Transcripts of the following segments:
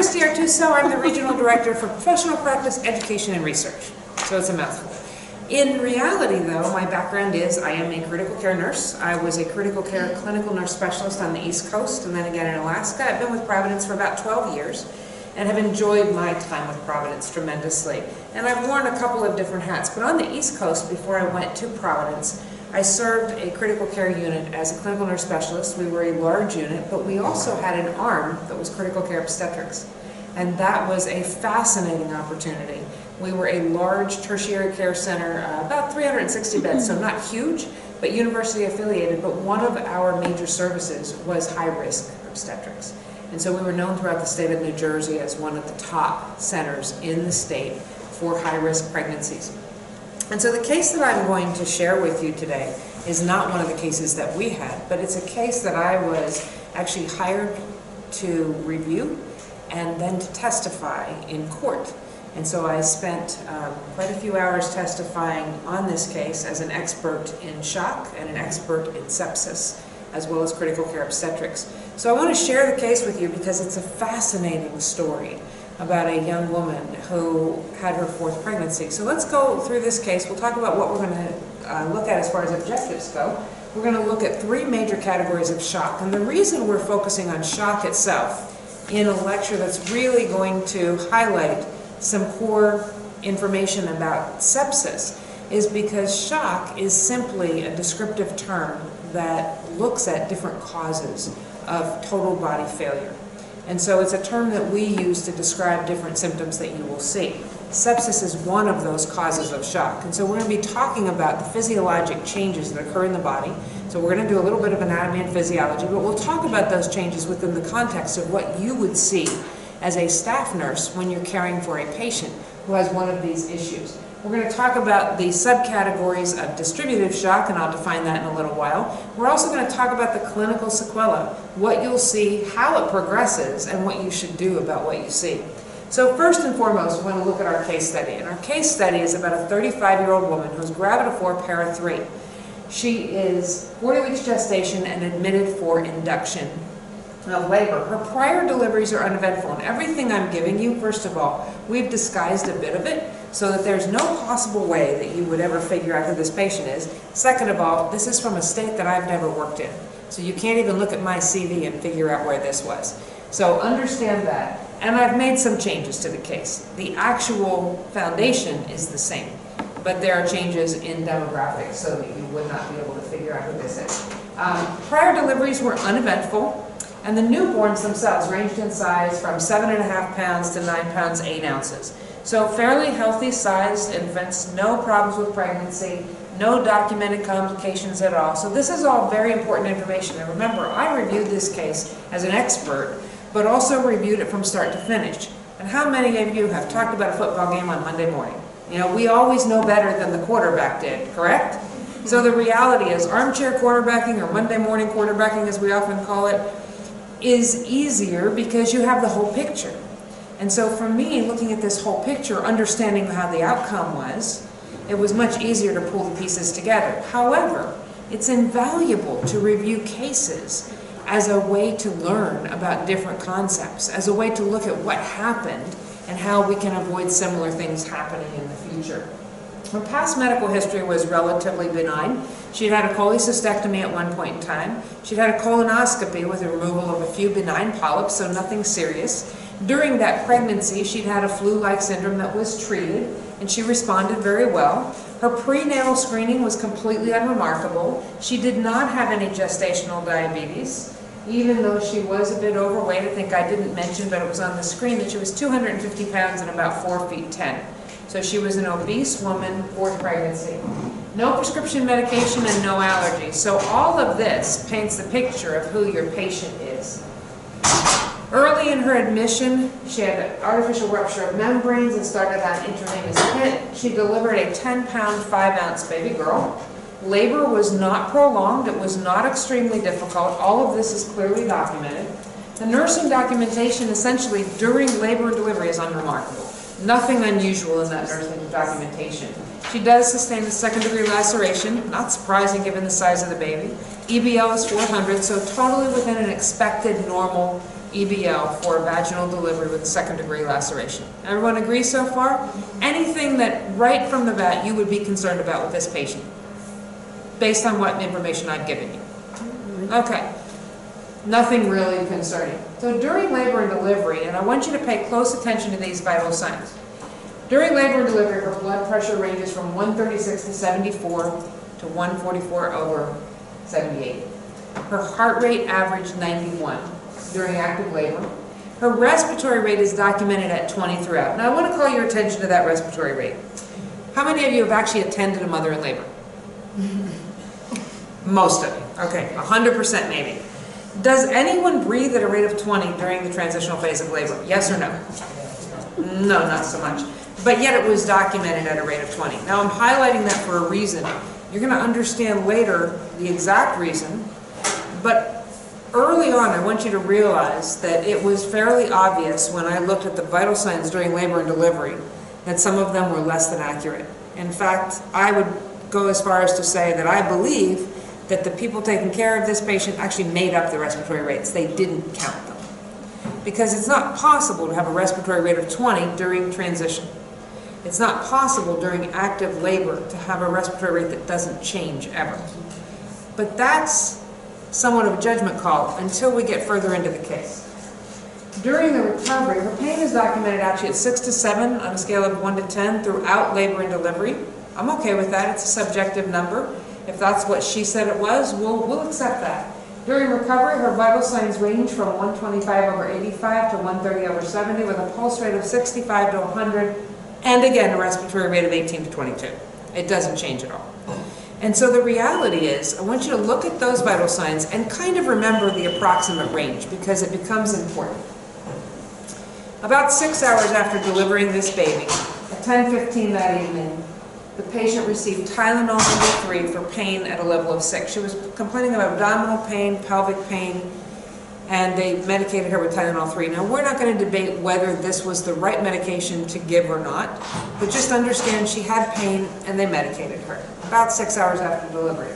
Christie Artuso. I'm the Regional Director for Professional Practice, Education, and Research. So it's a mouthful. In reality, though, my background is I am a critical care nurse. I was a critical care clinical nurse specialist on the East Coast and then again in Alaska. I've been with Providence for about 12 years and have enjoyed my time with Providence tremendously. And I've worn a couple of different hats, but on the East Coast, before I went to Providence, I served a critical care unit as a clinical nurse specialist. We were a large unit, but we also had an arm that was critical care obstetrics. And that was a fascinating opportunity. We were a large tertiary care center, uh, about 360 beds, so not huge, but university affiliated. But one of our major services was high risk obstetrics. And so we were known throughout the state of New Jersey as one of the top centers in the state for high risk pregnancies. And so the case that I'm going to share with you today is not one of the cases that we had, but it's a case that I was actually hired to review and then to testify in court. And so I spent um, quite a few hours testifying on this case as an expert in shock and an expert in sepsis, as well as critical care obstetrics. So I want to share the case with you because it's a fascinating story about a young woman who had her fourth pregnancy. So let's go through this case. We'll talk about what we're going to uh, look at as far as objectives go. We're going to look at three major categories of shock. And the reason we're focusing on shock itself in a lecture that's really going to highlight some core information about sepsis is because shock is simply a descriptive term that looks at different causes of total body failure. And so it's a term that we use to describe different symptoms that you will see. Sepsis is one of those causes of shock. And so we're going to be talking about the physiologic changes that occur in the body. So we're going to do a little bit of anatomy and physiology, but we'll talk about those changes within the context of what you would see as a staff nurse when you're caring for a patient who has one of these issues. We're going to talk about the subcategories of distributive shock, and I'll define that in a little while. We're also going to talk about the clinical sequela, what you'll see, how it progresses, and what you should do about what you see. So first and foremost, we want to look at our case study. And our case study is about a 35-year-old woman who's gravida 4, para 3. She is 40 weeks gestation and admitted for induction of labor. Her prior deliveries are uneventful, and everything I'm giving you, first of all, we've disguised a bit of it so that there's no possible way that you would ever figure out who this patient is. Second of all, this is from a state that I've never worked in. So you can't even look at my CV and figure out where this was. So understand that. And I've made some changes to the case. The actual foundation is the same, but there are changes in demographics so that you would not be able to figure out who this is. Um, prior deliveries were uneventful. And the newborns themselves ranged in size from seven and a half pounds to nine pounds, eight ounces. So fairly healthy sized infants, no problems with pregnancy, no documented complications at all. So this is all very important information. And remember, I reviewed this case as an expert, but also reviewed it from start to finish. And how many of you have talked about a football game on Monday morning? You know, we always know better than the quarterback did, correct? So the reality is armchair quarterbacking or Monday morning quarterbacking as we often call it, is easier because you have the whole picture. And so for me, looking at this whole picture, understanding how the outcome was, it was much easier to pull the pieces together. However, it's invaluable to review cases as a way to learn about different concepts, as a way to look at what happened and how we can avoid similar things happening in the future. Her past medical history was relatively benign. She'd had a cholecystectomy at one point in time. She'd had a colonoscopy with the removal of a few benign polyps, so nothing serious. During that pregnancy, she'd had a flu-like syndrome that was treated, and she responded very well. Her prenatal screening was completely unremarkable. She did not have any gestational diabetes, even though she was a bit overweight. I think I didn't mention, but it was on the screen that she was 250 pounds and about 4 feet 10. So she was an obese woman, fourth pregnancy. No prescription medication and no allergies. So all of this paints the picture of who your patient is. Early in her admission, she had an artificial rupture of membranes and started on intravenous Pit. She delivered a 10-pound, 5-ounce baby girl. Labor was not prolonged. It was not extremely difficult. All of this is clearly documented. The nursing documentation essentially during labor and delivery is unremarkable. Nothing unusual in that nursing documentation. She does sustain a second degree laceration, not surprising given the size of the baby. EBL is 400, so totally within an expected normal EBL for vaginal delivery with second degree laceration. Everyone agree so far? Anything that right from the bat you would be concerned about with this patient, based on what information I've given you? Okay. Nothing really concerning. So during labor and delivery, and I want you to pay close attention to these vital signs. During labor and delivery, her blood pressure ranges from 136 to 74 to 144 over 78. Her heart rate averaged 91 during active labor. Her respiratory rate is documented at 20 throughout. Now I want to call your attention to that respiratory rate. How many of you have actually attended a mother in labor? Most of you. Okay, 100% maybe. Does anyone breathe at a rate of 20 during the transitional phase of labor? Yes or no? No, not so much. But yet it was documented at a rate of 20. Now I'm highlighting that for a reason. You're going to understand later the exact reason. But early on, I want you to realize that it was fairly obvious when I looked at the vital signs during labor and delivery that some of them were less than accurate. In fact, I would go as far as to say that I believe that the people taking care of this patient actually made up the respiratory rates. They didn't count them. Because it's not possible to have a respiratory rate of 20 during transition. It's not possible during active labor to have a respiratory rate that doesn't change ever. But that's somewhat of a judgment call until we get further into the case. During the recovery, her pain is documented actually at 6 to 7 on a scale of 1 to 10 throughout labor and delivery. I'm okay with that. It's a subjective number. If that's what she said it was, we'll, we'll accept that. During recovery, her vital signs range from 125 over 85 to 130 over 70 with a pulse rate of 65 to 100 and again a respiratory rate of 18 to 22. It doesn't change at all. And so the reality is, I want you to look at those vital signs and kind of remember the approximate range because it becomes important. About six hours after delivering this baby, at 10.15 that evening, the patient received Tylenol number 3 for pain at a level of 6. She was complaining of abdominal pain, pelvic pain, and they medicated her with Tylenol 3. Now, we're not going to debate whether this was the right medication to give or not, but just understand she had pain and they medicated her about six hours after delivery.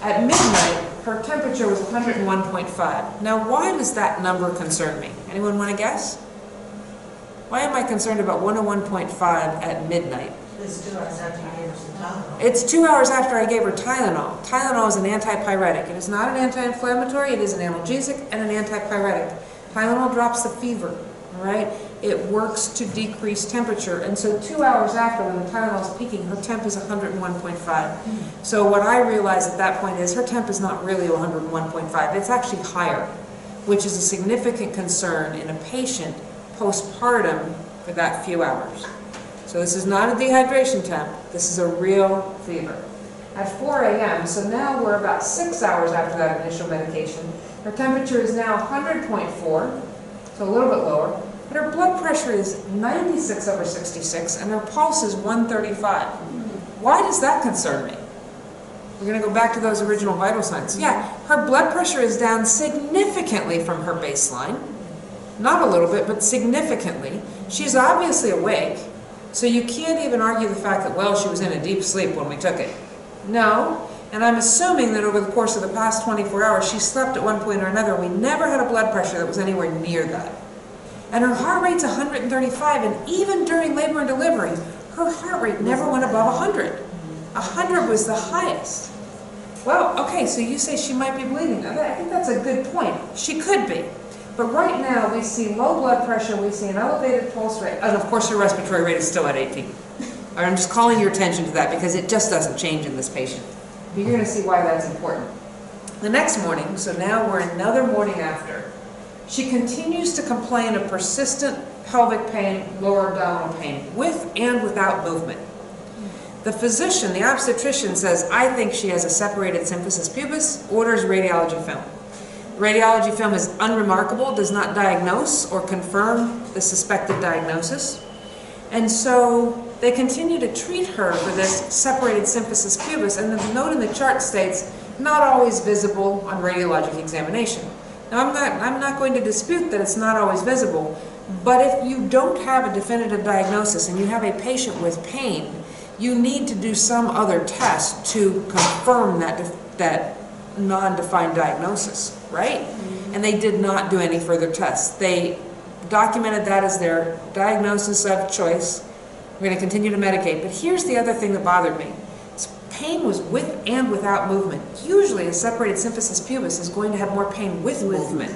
At midnight, her temperature was 101.5. Now, why does that number concern me? Anyone want to guess? Why am I concerned about 101.5 at midnight? It's two hours after you gave her some Tylenol. It's two hours after I gave her Tylenol. Tylenol is an antipyretic. It is not an anti-inflammatory, it is an analgesic and an antipyretic. Tylenol drops the fever, all right? It works to decrease temperature. And so two hours after, when the Tylenol is peaking, her temp is 101.5. So what I realized at that point is her temp is not really 101.5. It's actually higher, which is a significant concern in a patient postpartum for that few hours. So this is not a dehydration temp, this is a real fever. At 4 a.m., so now we're about six hours after that initial medication, her temperature is now 100.4, so a little bit lower, but her blood pressure is 96 over 66 and her pulse is 135. Why does that concern me? We're going to go back to those original vital signs. Yeah, her blood pressure is down significantly from her baseline. Not a little bit, but significantly. She's obviously awake. So you can't even argue the fact that, well, she was in a deep sleep when we took it. No, and I'm assuming that over the course of the past 24 hours, she slept at one point or another. We never had a blood pressure that was anywhere near that. And her heart rate's 135, and even during labor and delivery, her heart rate never went above 100. 100 was the highest. Well, okay, so you say she might be bleeding. I think that's a good point. She could be. But right now, we see low blood pressure, we see an elevated pulse rate, and of course her respiratory rate is still at 18. I'm just calling your attention to that because it just doesn't change in this patient. You're going to see why that's important. The next morning, so now we're another morning after, she continues to complain of persistent pelvic pain, lower abdominal pain, with and without movement. The physician, the obstetrician, says, I think she has a separated symphysis pubis, orders radiology film. Radiology film is unremarkable, does not diagnose or confirm the suspected diagnosis. And so they continue to treat her for this separated symphysis pubis, and the note in the chart states, not always visible on radiologic examination. Now I'm not, I'm not going to dispute that it's not always visible, but if you don't have a definitive diagnosis and you have a patient with pain, you need to do some other test to confirm that, that non-defined diagnosis, right? Mm-hmm. and they did not do any further tests. They documented that as their diagnosis of choice. We're going to continue to medicate. But here's the other thing that bothered me. Pain was with and without movement. Usually a separated symphysis pubis is going to have more pain with movement.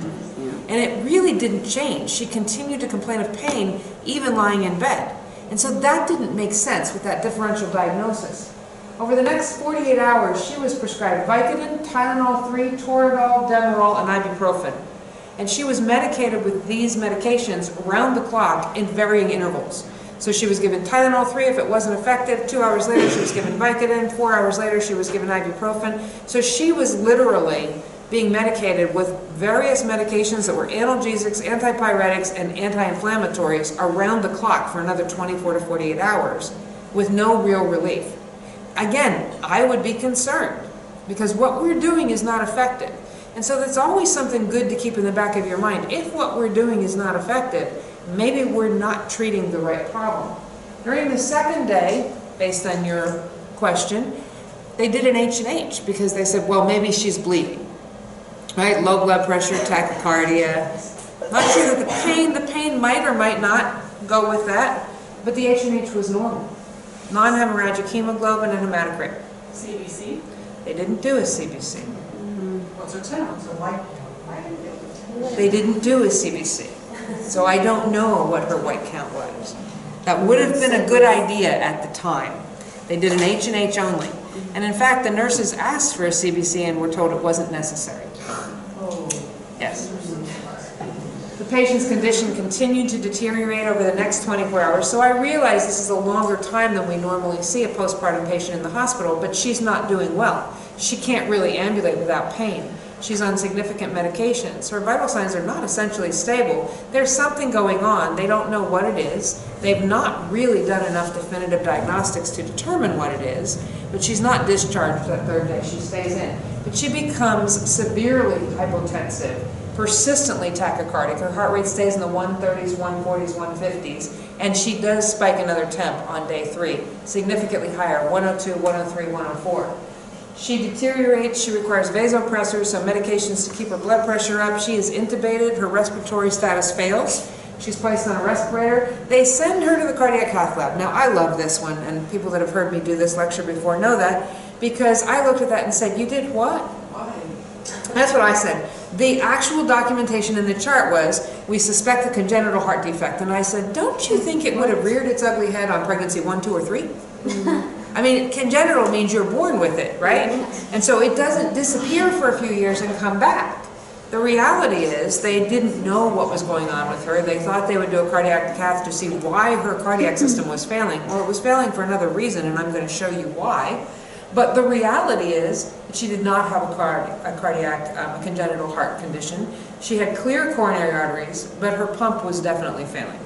And it really didn't change. She continued to complain of pain even lying in bed. And so that didn't make sense with that differential diagnosis. Over the next 48 hours, she was prescribed Vicodin, Tylenol 3, Toradol, Demerol, and ibuprofen. And she was medicated with these medications round the clock in varying intervals. So she was given Tylenol 3 if it wasn't effective. Two hours later, she was given Vicodin. Four hours later, she was given ibuprofen. So she was literally being medicated with various medications that were analgesics, antipyretics, and anti-inflammatories around the clock for another 24 to 48 hours with no real relief. Again, I would be concerned because what we're doing is not effective. And so that's always something good to keep in the back of your mind. If what we're doing is not effective, maybe we're not treating the right problem. During the second day, based on your question, they did an H&H because they said, well, maybe she's bleeding right? Low blood pressure, tachycardia. Not sure that the pain, the pain might or might not go with that, but the H&H was normal. Non-hemorrhagic hemoglobin and hematocrit. CBC? They didn't do a CBC. What's her? It's a white. They didn't do a CBC. So I don't know what her white count was. That would have been a good idea at the time. They did an H&H only. And in fact, the nurses asked for a CBC and were told it wasn't necessary. Yes. The patient's condition continued to deteriorate over the next 24 hours, so I realize this is a longer time than we normally see a postpartum patient in the hospital, but she's not doing well. She can't really ambulate without pain. She's on significant medications. Her vital signs are not essentially stable. There's something going on. They don't know what it is. They've not really done enough definitive diagnostics to determine what it is, but she's not discharged that third day. She stays in. But she becomes severely hypotensive, persistently tachycardic. Her heart rate stays in the 130s, 140s, 150s, and she does spike another temp on day three, significantly higher, 102, 103, 104. She deteriorates, she requires vasopressors, some medications to keep her blood pressure up. She is intubated, her respiratory status fails. She's placed on a respirator. They send her to the cardiac cath lab. Now, I love this one, and people that have heard me do this lecture before know that, because I looked at that and said, you did what? Why? That's what I said. The actual documentation in the chart was, we suspect a congenital heart defect. And I said, don't you think it would have reared its ugly head on pregnancy one, two, or three? I mean, congenital means you're born with it, right? And so it doesn't disappear for a few years and come back. The reality is they didn't know what was going on with her. They thought they would do a cardiac cath to see why her cardiac system was failing. Well, it was failing for another reason, and I'm going to show you why. But the reality is that she did not have a, card, a cardiac, um, a congenital heart condition. She had clear coronary arteries, but her pump was definitely failing.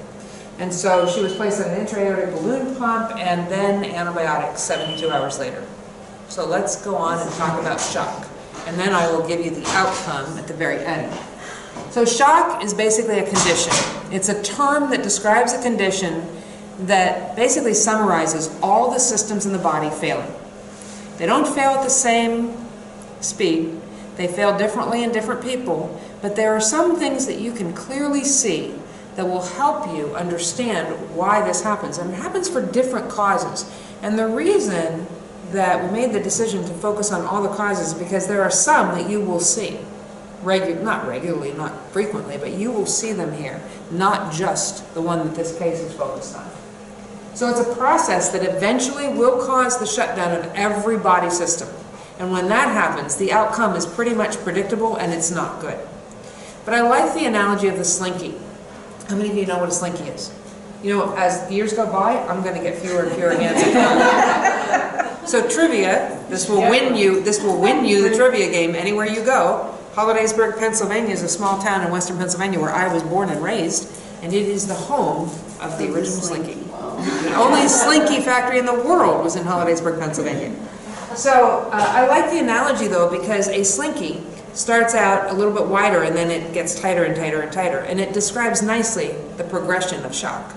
And so she was placed on an intra-aortic balloon pump and then antibiotics 72 hours later. So let's go on and talk about shock. And then I will give you the outcome at the very end. So shock is basically a condition. It's a term that describes a condition that basically summarizes all the systems in the body failing. They don't fail at the same speed. They fail differently in different people, but there are some things that you can clearly see that will help you understand why this happens. And it happens for different causes. And the reason that we made the decision to focus on all the causes is because there are some that you will see. Regu not regularly, not frequently, but you will see them here, not just the one that this case is focused on. So it's a process that eventually will cause the shutdown of every body system. And when that happens, the outcome is pretty much predictable and it's not good. But I like the analogy of the slinky. How many of you know what a slinky is? You know, as years go by, I'm going to get fewer and fewer hands. so trivia, this will win you. This will win you the trivia game anywhere you go. Hollidaysburg, Pennsylvania is a small town in western Pennsylvania where I was born and raised, and it is the home of the original Slinky. The only Slinky factory in the world was in Hollidaysburg, Pennsylvania. So uh, I like the analogy though because a Slinky starts out a little bit wider and then it gets tighter and tighter and tighter. And it describes nicely the progression of shock.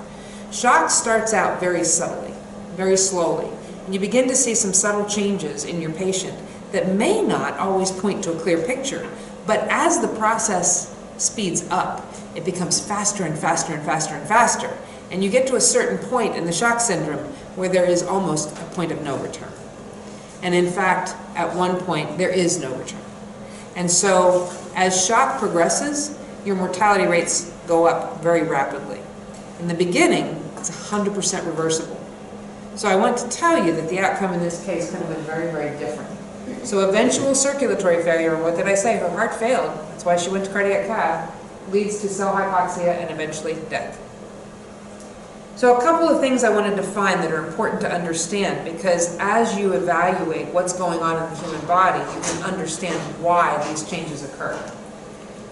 Shock starts out very subtly, very slowly. And you begin to see some subtle changes in your patient that may not always point to a clear picture, But as the process speeds up, it becomes faster and faster and faster and faster. And you get to a certain point in the shock syndrome where there is almost a point of no return. And in fact, at one point, there is no return. And so as shock progresses, your mortality rates go up very rapidly. In the beginning, it's 100% reversible. So I want to tell you that the outcome in this case could have been very, very different. So eventual circulatory failure, what did I say? Her heart failed. That's why she went to cardiac cath, leads to cell hypoxia and eventually death. So a couple of things I want to define that are important to understand because as you evaluate what's going on in the human body, you can understand why these changes occur.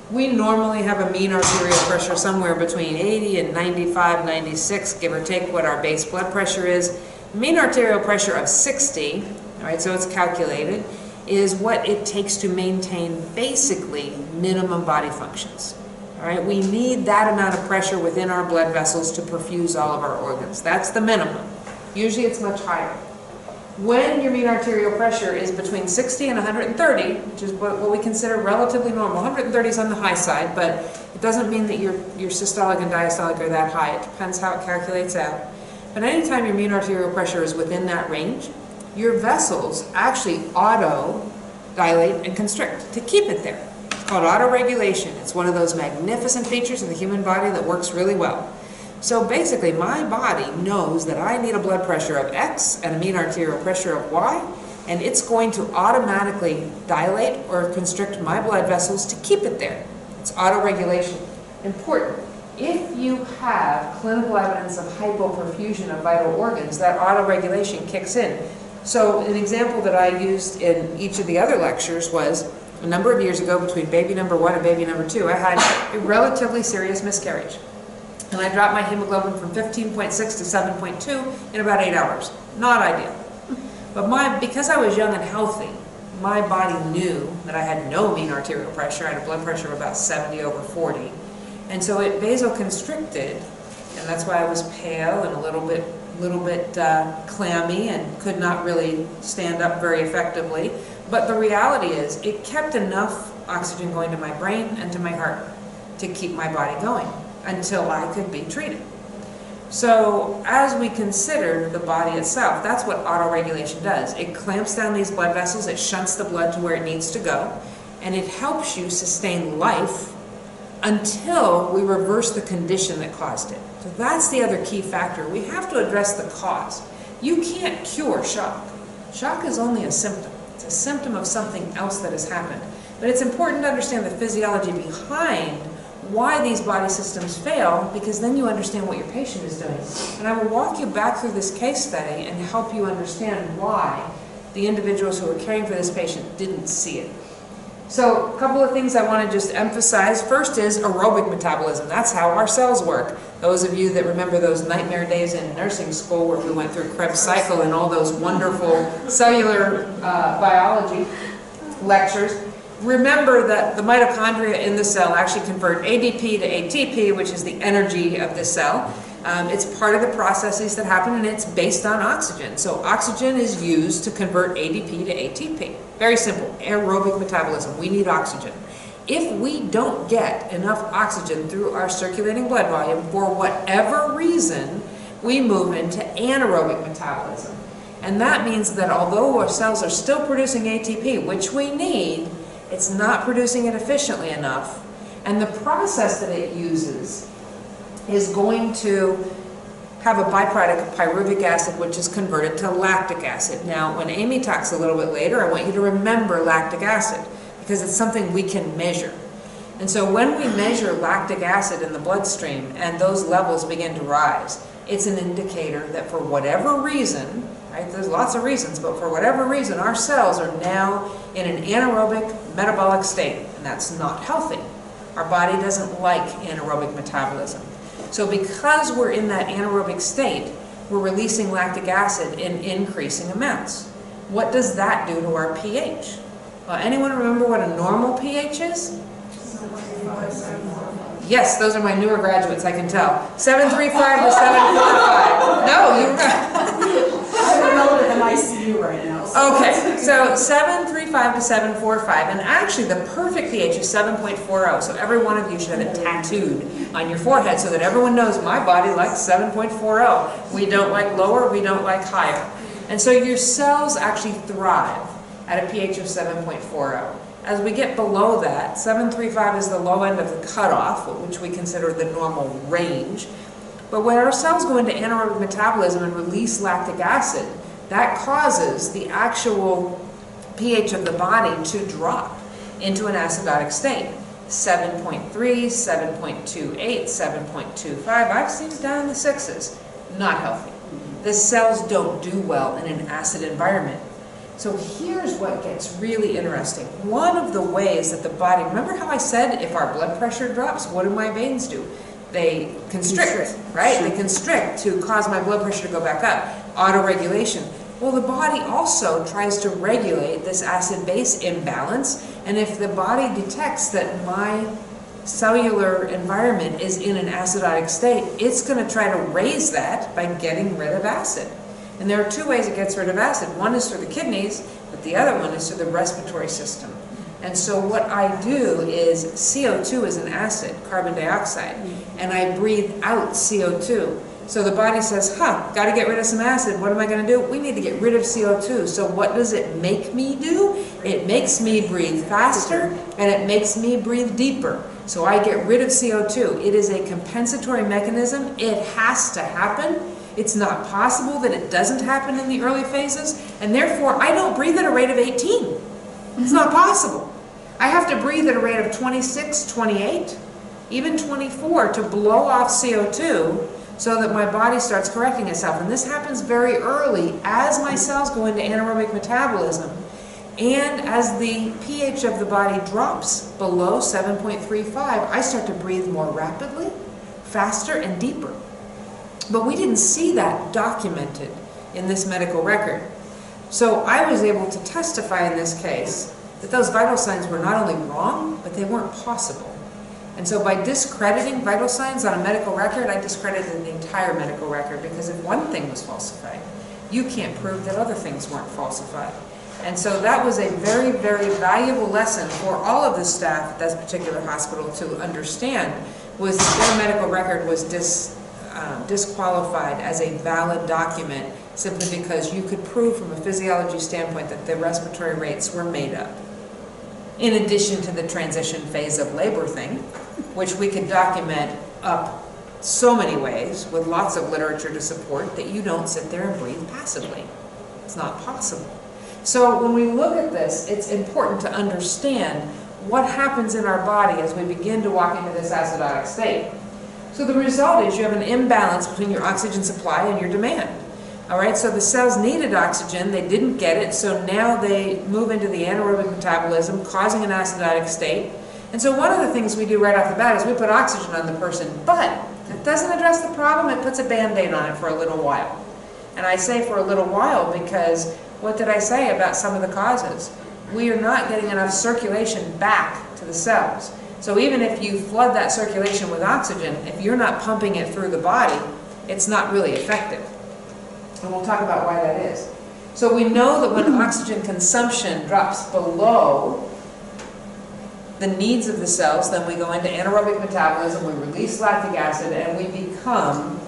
We normally have a mean arterial pressure somewhere between 80 and 95, 96, give or take what our base blood pressure is. Mean arterial pressure of 60, all right, so it's calculated, is what it takes to maintain basically minimum body functions. All right, we need that amount of pressure within our blood vessels to perfuse all of our organs. That's the minimum. Usually it's much higher. When your mean arterial pressure is between 60 and 130, which is what, what we consider relatively normal, 130 is on the high side, but it doesn't mean that your, your systolic and diastolic are that high. It depends how it calculates out. But anytime your mean arterial pressure is within that range, your vessels actually auto dilate and constrict to keep it there called autoregulation. It's one of those magnificent features of the human body that works really well. So basically, my body knows that I need a blood pressure of X and a mean arterial pressure of Y, and it's going to automatically dilate or constrict my blood vessels to keep it there. It's autoregulation. Important. If you have clinical evidence of hypoperfusion of vital organs, that autoregulation kicks in. So an example that I used in each of the other lectures was a number of years ago between baby number one and baby number two, I had a relatively serious miscarriage. And I dropped my hemoglobin from 15.6 to 7.2 in about eight hours. Not ideal. But my, because I was young and healthy, my body knew that I had no mean arterial pressure. I had a blood pressure of about 70 over 40. And so it vasoconstricted, and that's why I was pale and a little bit, little bit uh, clammy and could not really stand up very effectively. But the reality is, it kept enough oxygen going to my brain and to my heart to keep my body going until I could be treated. So as we consider the body itself, that's what autoregulation does. It clamps down these blood vessels, it shunts the blood to where it needs to go, and it helps you sustain life until we reverse the condition that caused it. So that's the other key factor. We have to address the cause. You can't cure shock. Shock is only a symptom. It's a symptom of something else that has happened. But it's important to understand the physiology behind why these body systems fail because then you understand what your patient is doing. And I will walk you back through this case study and help you understand why the individuals who were caring for this patient didn't see it. So a couple of things I want to just emphasize. First is aerobic metabolism. That's how our cells work. Those of you that remember those nightmare days in nursing school where we went through Krebs cycle and all those wonderful cellular uh, biology lectures, remember that the mitochondria in the cell actually convert ADP to ATP, which is the energy of the cell. Um, it's part of the processes that happen and it's based on oxygen. So oxygen is used to convert ADP to ATP. Very simple, aerobic metabolism. We need oxygen. If we don't get enough oxygen through our circulating blood volume for whatever reason, we move into anaerobic metabolism. And that means that although our cells are still producing ATP, which we need, it's not producing it efficiently enough. And the process that it uses is going to have a byproduct of pyruvic acid, which is converted to lactic acid. Now, when Amy talks a little bit later, I want you to remember lactic acid because it's something we can measure. And so when we measure lactic acid in the bloodstream and those levels begin to rise, it's an indicator that for whatever reason, right, there's lots of reasons, but for whatever reason, our cells are now in an anaerobic metabolic state, and that's not healthy. Our body doesn't like anaerobic metabolism. So because we're in that anaerobic state, we're releasing lactic acid in increasing amounts. What does that do to our pH? Well, anyone remember what a normal pH is? Yes, those are my newer graduates, I can tell. 735 to 745. No, you're right. I'm a relative in ICU right now, Okay, so seven three five to seven four five, and actually the perfect pH is seven point four oh. So every one of you should have it tattooed on your forehead so that everyone knows my body likes seven point four oh. We don't like lower, we don't like higher. And so your cells actually thrive at a pH of seven point four oh. As we get below that, seven three five is the low end of the cutoff, which we consider the normal range. But when our cells go into anaerobic metabolism and release lactic acid, that causes the actual pH of the body to drop into an acidotic state. 7.3, 7.28, 7.25, I've seen it down in the sixes. Not healthy. The cells don't do well in an acid environment. So here's what gets really interesting. One of the ways that the body, remember how I said if our blood pressure drops, what do my veins do? They constrict, Constrict. right? They constrict to cause my blood pressure to go back up. Autoregulation. Well, the body also tries to regulate this acid-base imbalance, and if the body detects that my cellular environment is in an acidotic state, it's going to try to raise that by getting rid of acid. And there are two ways it gets rid of acid. One is through the kidneys, but the other one is through the respiratory system. And so what I do is CO2 is an acid, carbon dioxide, and I breathe out CO2. So the body says, huh, got to get rid of some acid. What am I going to do? We need to get rid of CO2. So what does it make me do? It makes me breathe faster and it makes me breathe deeper. So I get rid of CO2. It is a compensatory mechanism. It has to happen. It's not possible that it doesn't happen in the early phases, and therefore I don't breathe at a rate of 18. It's not possible. I have to breathe at a rate of 26, 28, even 24 to blow off CO2 so that my body starts correcting itself. And this happens very early as my cells go into anaerobic metabolism and as the pH of the body drops below 7.35, I start to breathe more rapidly, faster, and deeper. But we didn't see that documented in this medical record. So I was able to testify in this case that those vital signs were not only wrong, but they weren't possible. And so by discrediting vital signs on a medical record, I discredited the entire medical record because if one thing was falsified, you can't prove that other things weren't falsified. And so that was a very, very valuable lesson for all of the staff at that particular hospital to understand was their medical record was dis, uh, disqualified as a valid document simply because you could prove from a physiology standpoint that the respiratory rates were made up. In addition to the transition phase of labor thing, which we could document up so many ways with lots of literature to support that you don't sit there and breathe passively. It's not possible. So when we look at this, it's important to understand what happens in our body as we begin to walk into this acidotic state. So the result is you have an imbalance between your oxygen supply and your demand. All right, so the cells needed oxygen, they didn't get it, so now they move into the anaerobic metabolism, causing an acidotic state. And so one of the things we do right off the bat is we put oxygen on the person, but it doesn't address the problem, it puts a band-aid on it for a little while. And I say for a little while because what did I say about some of the causes? We are not getting enough circulation back to the cells. So even if you flood that circulation with oxygen, if you're not pumping it through the body, it's not really effective. And we'll talk about why that is. So we know that when oxygen consumption drops below the needs of the cells, then we go into anaerobic metabolism, we release lactic acid, and we become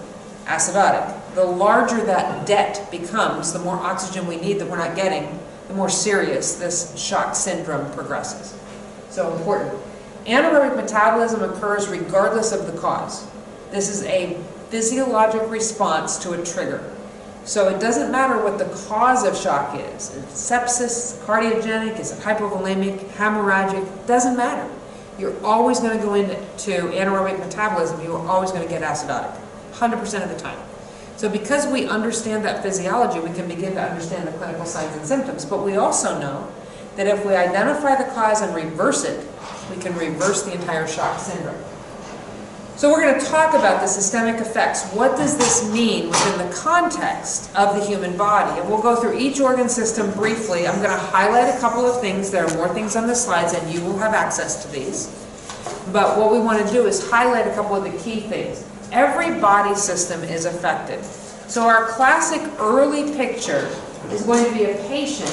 acidotic. The larger that debt becomes, the more oxygen we need that we're not getting, the more serious this shock syndrome progresses. So important. Anaerobic metabolism occurs regardless of the cause. This is a physiologic response to a trigger. So it doesn't matter what the cause of shock is. If it's sepsis, cardiogenic, is it hypovolemic, hemorrhagic, doesn't matter. You're always going to go into anaerobic metabolism. You are always going to get acidotic, 100% of the time. So because we understand that physiology, we can begin to understand the clinical signs and symptoms. But we also know that if we identify the cause and reverse it, we can reverse the entire shock syndrome. So we're going to talk about the systemic effects. What does this mean within the context of the human body? And we'll go through each organ system briefly. I'm going to highlight a couple of things. There are more things on the slides and you will have access to these. But what we want to do is highlight a couple of the key things. Every body system is affected. So our classic early picture is going to be a patient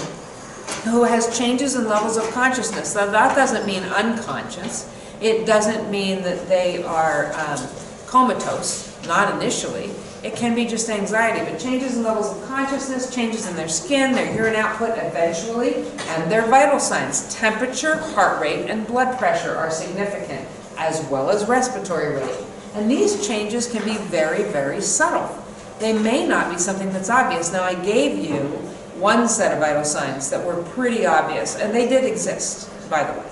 who has changes in levels of consciousness. Now, that doesn't mean unconscious. It doesn't mean that they are um, comatose, not initially. It can be just anxiety, but changes in levels of consciousness, changes in their skin, their urine output eventually, and their vital signs. Temperature, heart rate, and blood pressure are significant, as well as respiratory rate. And these changes can be very, very subtle. They may not be something that's obvious. Now, I gave you one set of vital signs that were pretty obvious, and they did exist, by the way.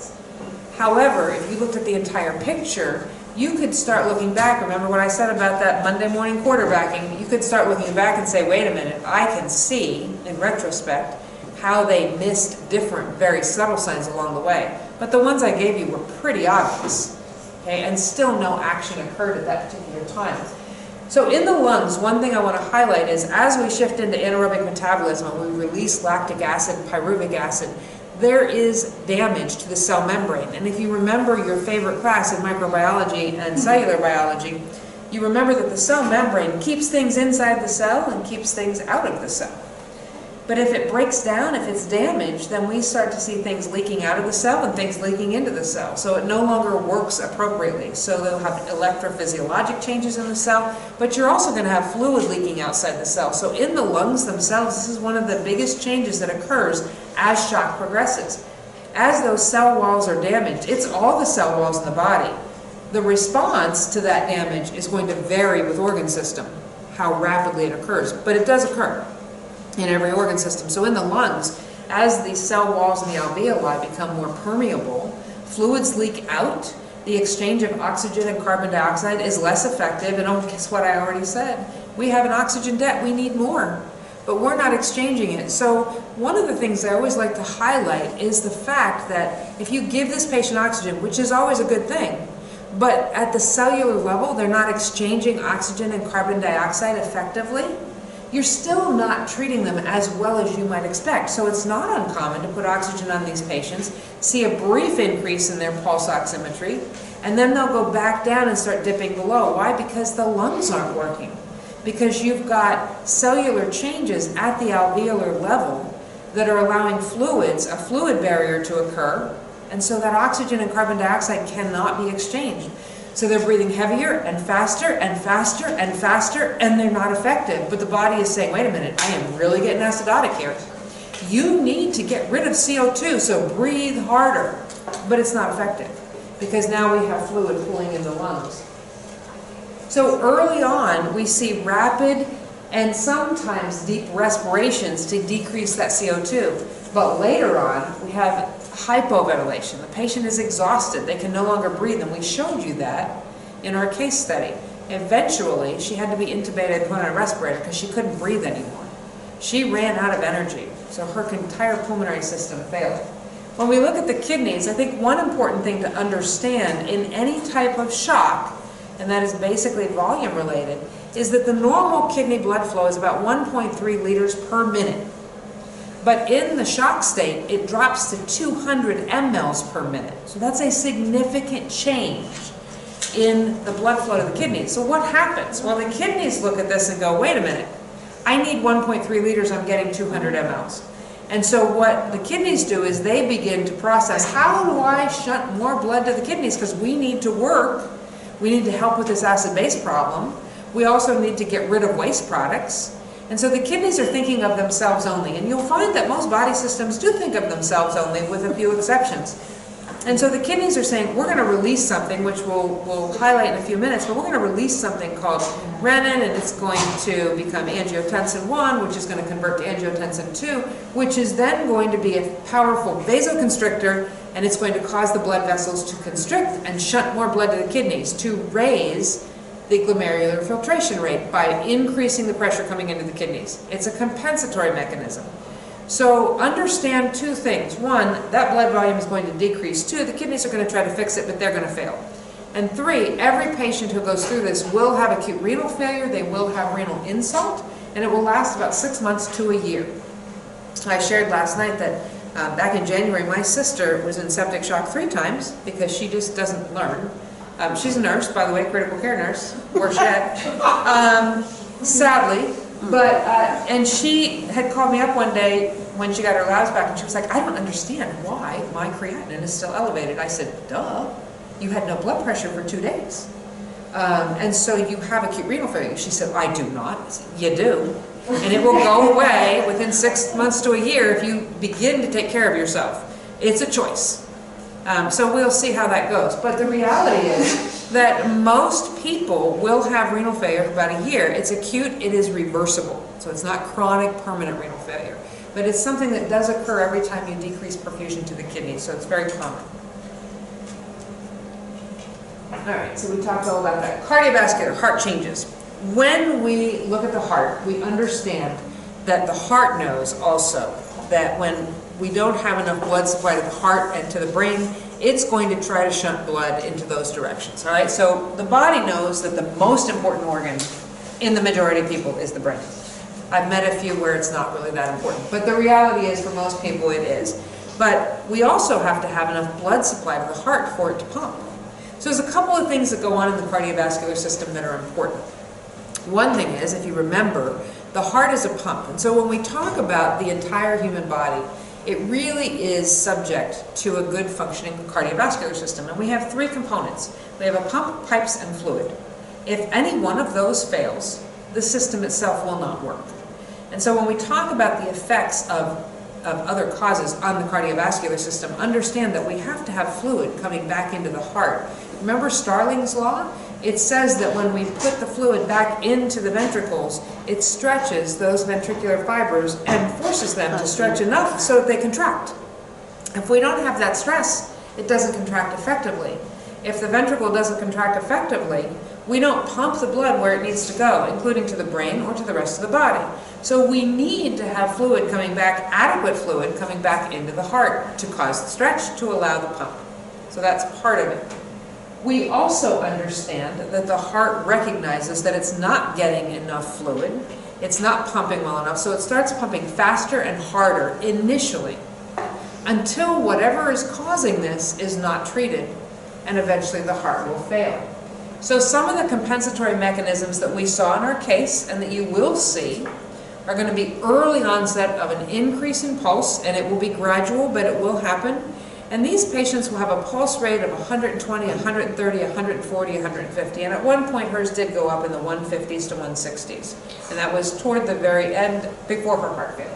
However, if you looked at the entire picture, you could start looking back. Remember what I said about that Monday morning quarterbacking? You could start looking back and say, wait a minute, I can see, in retrospect, how they missed different, very subtle signs along the way. But the ones I gave you were pretty obvious, okay, and still no action occurred at that particular time. So in the lungs, one thing I want to highlight is as we shift into anaerobic metabolism, we release lactic acid, pyruvic acid, there is damage to the cell membrane. And if you remember your favorite class in microbiology and mm-hmm. cellular biology, you remember that the cell membrane keeps things inside the cell and keeps things out of the cell. But if it breaks down, if it's damaged, then we start to see things leaking out of the cell and things leaking into the cell. So it no longer works appropriately. So they'll have electrophysiologic changes in the cell, but you're also going to have fluid leaking outside the cell. So in the lungs themselves, this is one of the biggest changes that occurs as shock progresses. As those cell walls are damaged, it's all the cell walls in the body. The response to that damage is going to vary with organ system, how rapidly it occurs, but it does occur in every organ system. So in the lungs, as the cell walls in the alveoli become more permeable, fluids leak out, the exchange of oxygen and carbon dioxide is less effective, and oh, guess what I already said? We have an oxygen debt, we need more, but we're not exchanging it. So one of the things I always like to highlight is the fact that if you give this patient oxygen, which is always a good thing, but at the cellular level, they're not exchanging oxygen and carbon dioxide effectively, you're still not treating them as well as you might expect. So it's not uncommon to put oxygen on these patients, see a brief increase in their pulse oximetry, and then they'll go back down and start dipping below. Why? Because the lungs aren't working. Because you've got cellular changes at the alveolar level that are allowing fluids, a fluid barrier to occur, and so that oxygen and carbon dioxide cannot be exchanged. So they're breathing heavier and faster and faster and faster, and they're not effective. But the body is saying, wait a minute, I am really getting acidotic here. You need to get rid of CO2, so breathe harder. But it's not effective because now we have fluid pooling in the lungs. So early on, we see rapid and sometimes deep respirations to decrease that CO2. But later on, we have hypoventilation. The patient is exhausted. They can no longer breathe, and we showed you that in our case study. Eventually, she had to be intubated and put on a respirator because she couldn't breathe anymore. She ran out of energy, so her entire pulmonary system failed. When we look at the kidneys, I think one important thing to understand in any type of shock, and that is basically volume related, is that the normal kidney blood flow is about 1.3 liters per minute. But in the shock state, it drops to 200 mLs per minute. So that's a significant change in the blood flow to the kidneys. So what happens? Well, the kidneys look at this and go, wait a minute, I need 1.3 liters, I'm getting 200 mLs. And so what the kidneys do is they begin to process, how do I shunt more blood to the kidneys? Because we need to work, we need to help with this acid-base problem. We also need to get rid of waste products. And so the kidneys are thinking of themselves only. And you'll find that most body systems do think of themselves only with a few exceptions. And so the kidneys are saying, we're going to release something, which we'll, we'll highlight in a few minutes, but we're going to release something called renin, and it's going to become angiotensin 1, which is going to convert to angiotensin 2, which is then going to be a powerful vasoconstrictor, and it's going to cause the blood vessels to constrict and shunt more blood to the kidneys to raise the glomerular filtration rate by increasing the pressure coming into the kidneys. It's a compensatory mechanism. So understand two things. One, that blood volume is going to decrease. Two, the kidneys are going to try to fix it, but they're going to fail. And three, every patient who goes through this will have acute renal failure, they will have renal insult, and it will last about six months to a year. I shared last night that uh, back in January, my sister was in septic shock three times because she just doesn't learn. Um, she's a nurse, by the way, critical care nurse, Worshette. Um, sadly, But, uh, and she had called me up one day when she got her labs back and she was like, I don't understand why my creatinine is still elevated. I said, duh, you had no blood pressure for two days. Um, and so you have acute renal failure. She said, I do not. I said, you do. And it will go away within six months to a year if you begin to take care of yourself. It's a choice. Um, so we'll see how that goes. But the reality is that most people will have renal failure for about a year. It's acute, it is reversible. So it's not chronic, permanent renal failure. But it's something that does occur every time you decrease perfusion to the kidney, so it's very common. All right, so we talked all about that. Cardiovascular, heart changes. When we look at the heart, we understand that the heart knows also that when we don't have enough blood supply to the heart and to the brain, it's going to try to shunt blood into those directions. All right, so the body knows that the most important organ in the majority of people is the brain. I've met a few where it's not really that important, but the reality is for most people it is. But we also have to have enough blood supply to the heart for it to pump. So there's a couple of things that go on in the cardiovascular system that are important. One thing is, if you remember, the heart is a pump. And so when we talk about the entire human body, it really is subject to a good functioning cardiovascular system. And we have three components. We have a pump, pipes, and fluid. If any one of those fails, the system itself will not work. And so when we talk about the effects of, of other causes on the cardiovascular system, understand that we have to have fluid coming back into the heart. Remember Starling's law? It says that when we put the fluid back into the ventricles, it stretches those ventricular fibers and forces them to stretch enough so that they contract. If we don't have that stress, it doesn't contract effectively. If the ventricle doesn't contract effectively, we don't pump the blood where it needs to go, including to the brain or to the rest of the body. So we need to have fluid coming back, adequate fluid coming back into the heart to cause the stretch, to allow the pump. So that's part of it. We also understand that the heart recognizes that it's not getting enough fluid, it's not pumping well enough, so it starts pumping faster and harder initially until whatever is causing this is not treated and eventually the heart will fail. So some of the compensatory mechanisms that we saw in our case and that you will see are going to be early onset of an increase in pulse and it will be gradual but it will happen and these patients will have a pulse rate of 120, 130, 140, 150. And at one point, hers did go up in the 150s to 160s. And that was toward the very end, before her heart failure.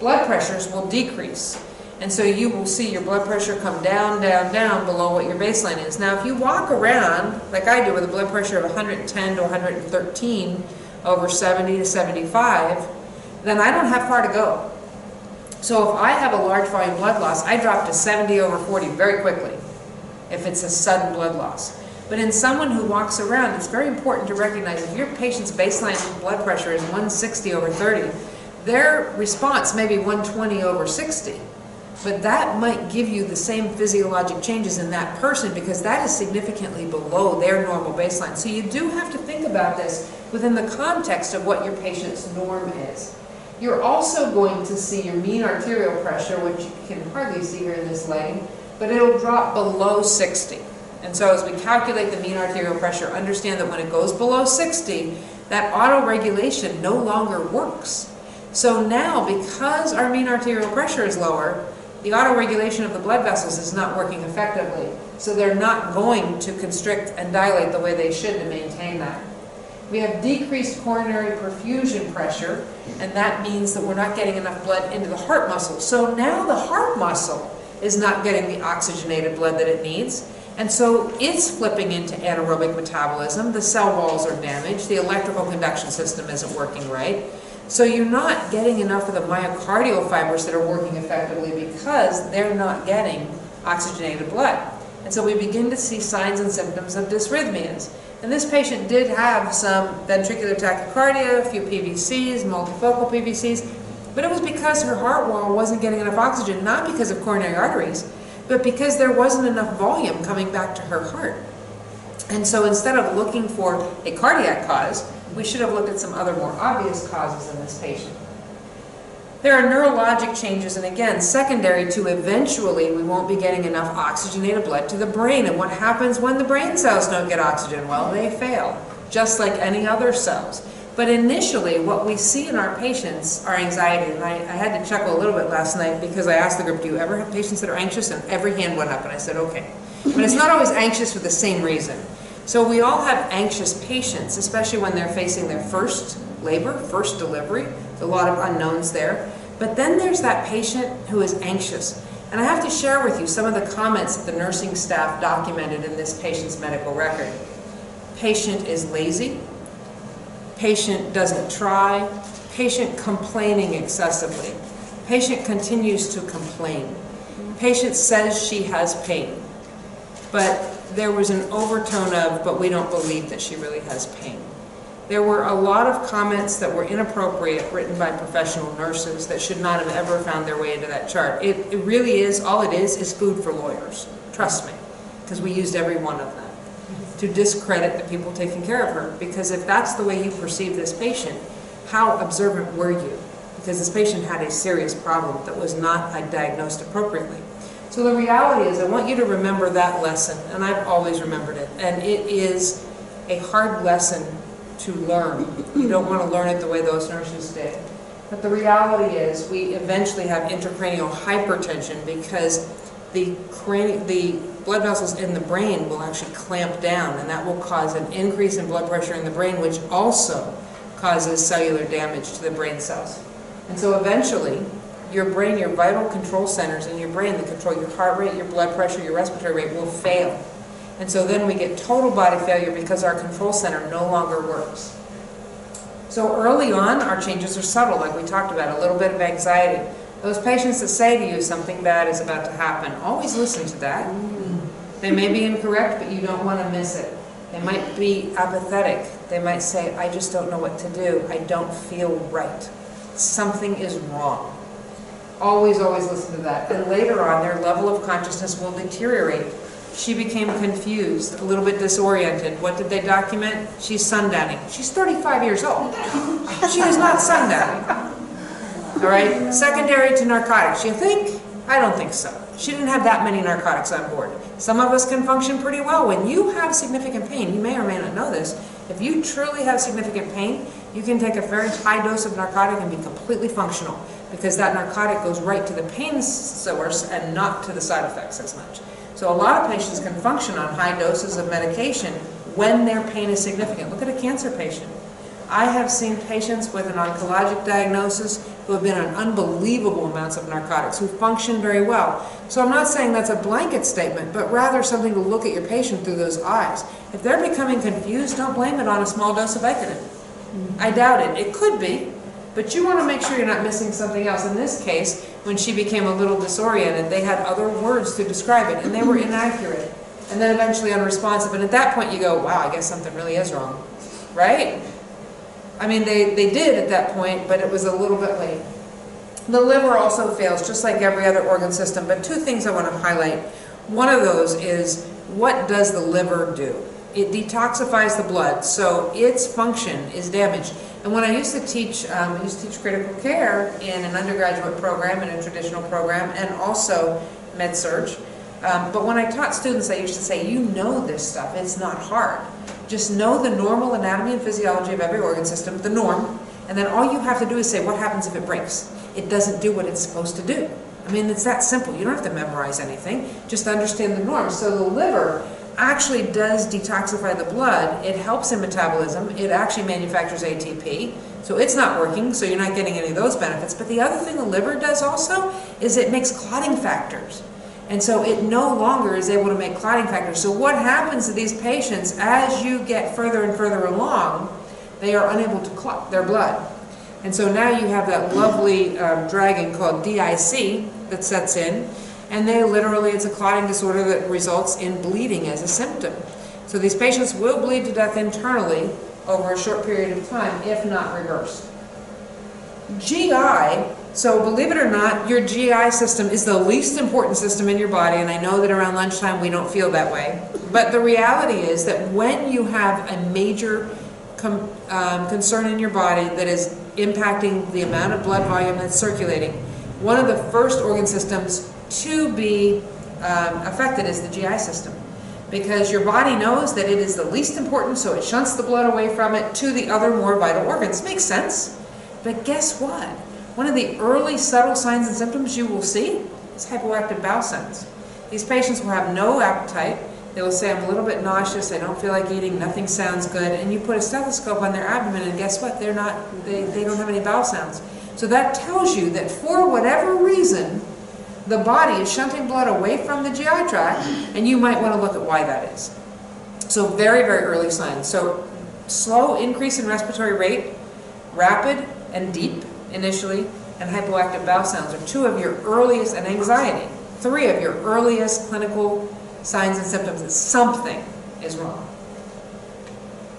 Blood pressures will decrease. And so you will see your blood pressure come down, down, down below what your baseline is. Now, if you walk around, like I do, with a blood pressure of 110 to 113 over 70 to 75, then I don't have far to go. So if I have a large volume blood loss, I drop to 70 over 40 very quickly if it's a sudden blood loss. But in someone who walks around, it's very important to recognize if your patient's baseline blood pressure is 160 over 30, their response may be 120 over 60. But that might give you the same physiologic changes in that person because that is significantly below their normal baseline. So you do have to think about this within the context of what your patient's norm is. You're also going to see your mean arterial pressure, which you can hardly see here in this leg, but it'll drop below 60. And so as we calculate the mean arterial pressure, understand that when it goes below 60, that auto-regulation no longer works. So now, because our mean arterial pressure is lower, the auto-regulation of the blood vessels is not working effectively. So they're not going to constrict and dilate the way they should to maintain that. We have decreased coronary perfusion pressure, and that means that we're not getting enough blood into the heart muscle. So now the heart muscle is not getting the oxygenated blood that it needs, and so it's flipping into anaerobic metabolism. The cell walls are damaged. The electrical conduction system isn't working right. So you're not getting enough of the myocardial fibers that are working effectively because they're not getting oxygenated blood. And so we begin to see signs and symptoms of dysrhythmias. And this patient did have some ventricular tachycardia, a few PVCs, multifocal PVCs, but it was because her heart wall wasn't getting enough oxygen, not because of coronary arteries, but because there wasn't enough volume coming back to her heart. And so instead of looking for a cardiac cause, we should have looked at some other more obvious causes in this patient. There are neurologic changes, and again, secondary to eventually we won't be getting enough oxygenated blood to the brain. And what happens when the brain cells don't get oxygen? Well, they fail, just like any other cells. But initially, what we see in our patients are anxiety, and I, I had to chuckle a little bit last night because I asked the group, do you ever have patients that are anxious? And every hand went up, and I said, okay. But it's not always anxious for the same reason. So we all have anxious patients, especially when they're facing their first labor, first delivery. A lot of unknowns there. But then there's that patient who is anxious. And I have to share with you some of the comments that the nursing staff documented in this patient's medical record. Patient is lazy. Patient doesn't try. Patient complaining excessively. Patient continues to complain. Patient says she has pain. But there was an overtone of, but we don't believe that she really has pain. There were a lot of comments that were inappropriate written by professional nurses that should not have ever found their way into that chart. It, it really is, all it is, is food for lawyers. Trust me, because we used every one of them to discredit the people taking care of her. Because if that's the way you perceive this patient, how observant were you? Because this patient had a serious problem that was not uh, diagnosed appropriately. So the reality is, I want you to remember that lesson, and I've always remembered it. And it is a hard lesson to learn. You don't want to learn it the way those nurses did. But the reality is, we eventually have intracranial hypertension because the, the blood vessels in the brain will actually clamp down, and that will cause an increase in blood pressure in the brain, which also causes cellular damage to the brain cells. And so eventually, your brain, your vital control centers in your brain that control your heart rate, your blood pressure, your respiratory rate will fail. And so then we get total body failure because our control center no longer works. So early on, our changes are subtle, like we talked about, a little bit of anxiety. Those patients that say to you something bad is about to happen, always listen to that. They may be incorrect, but you don't want to miss it. They might be apathetic. They might say, I just don't know what to do. I don't feel right. Something is wrong. Always, always listen to that. And later on, their level of consciousness will deteriorate. She became confused, a little bit disoriented. What did they document? She's sundowning. She's 35 years old. She is not sundowning. All right, secondary to narcotics. You think? I don't think so. She didn't have that many narcotics on board. Some of us can function pretty well. When you have significant pain, you may or may not know this, if you truly have significant pain, you can take a very high dose of narcotic and be completely functional because that narcotic goes right to the pain source and not to the side effects as much. So a lot of patients can function on high doses of medication when their pain is significant. Look at a cancer patient. I have seen patients with an oncologic diagnosis who have been on unbelievable amounts of narcotics, who function very well. So I'm not saying that's a blanket statement, but rather something to look at your patient through those eyes. If they're becoming confused, don't blame it on a small dose of Vicodin. I doubt it. It could be, but you want to make sure you're not missing something else. In this case, when she became a little disoriented, they had other words to describe it, and they were inaccurate. And then eventually unresponsive. And at that point, you go, wow, I guess something really is wrong. Right? I mean, they, they did at that point, but it was a little bit late. The liver also fails, just like every other organ system, but two things I want to highlight. One of those is, what does the liver do? It detoxifies the blood, so its function is damaged. And when I used to teach, um, I used to teach critical care in an undergraduate program, in a traditional program, and also med-surg. Um, but when I taught students, I used to say, you know this stuff, it's not hard. Just know the normal anatomy and physiology of every organ system, the norm, and then all you have to do is say, what happens if it breaks? It doesn't do what it's supposed to do. I mean, it's that simple. You don't have to memorize anything. Just understand the norm. So the liver actually does detoxify the blood. It helps in metabolism. It actually manufactures ATP. So it's not working, so you're not getting any of those benefits. But the other thing the liver does also is it makes clotting factors. And so it no longer is able to make clotting factors. So what happens to these patients as you get further and further along, they are unable to clot their blood. And so now you have that lovely um, dragon called DIC that sets in, and they literally, it's a clotting disorder that results in bleeding as a symptom. So these patients will bleed to death internally over a short period of time, if not reversed. GI, so believe it or not, your GI system is the least important system in your body, and I know that around lunchtime we don't feel that way. But the reality is that when you have a major um, concern in your body that is impacting the amount of blood volume that's circulating, one of the first organ systems to be um, affected is the GI system. because your body knows that it is the least important, so it shunts the blood away from it to the other more vital organs. Makes sense. But guess what? One of the early subtle signs and symptoms you will see is hypoactive bowel sounds. These patients will have no appetite. They will say, I'm a little bit nauseous, I don't feel like eating, nothing sounds good. And you put a stethoscope on their abdomen, and guess what? They're not, they, they don't have any bowel sounds. So that tells you that for whatever reason, the body is shunting blood away from the GI tract, and you might want to look at why that is. So very, very early signs. So slow increase in respiratory rate, rapid and deep initially, and hypoactive bowel sounds are two of your earliest, and anxiety, three of your earliest clinical signs and symptoms that something is wrong.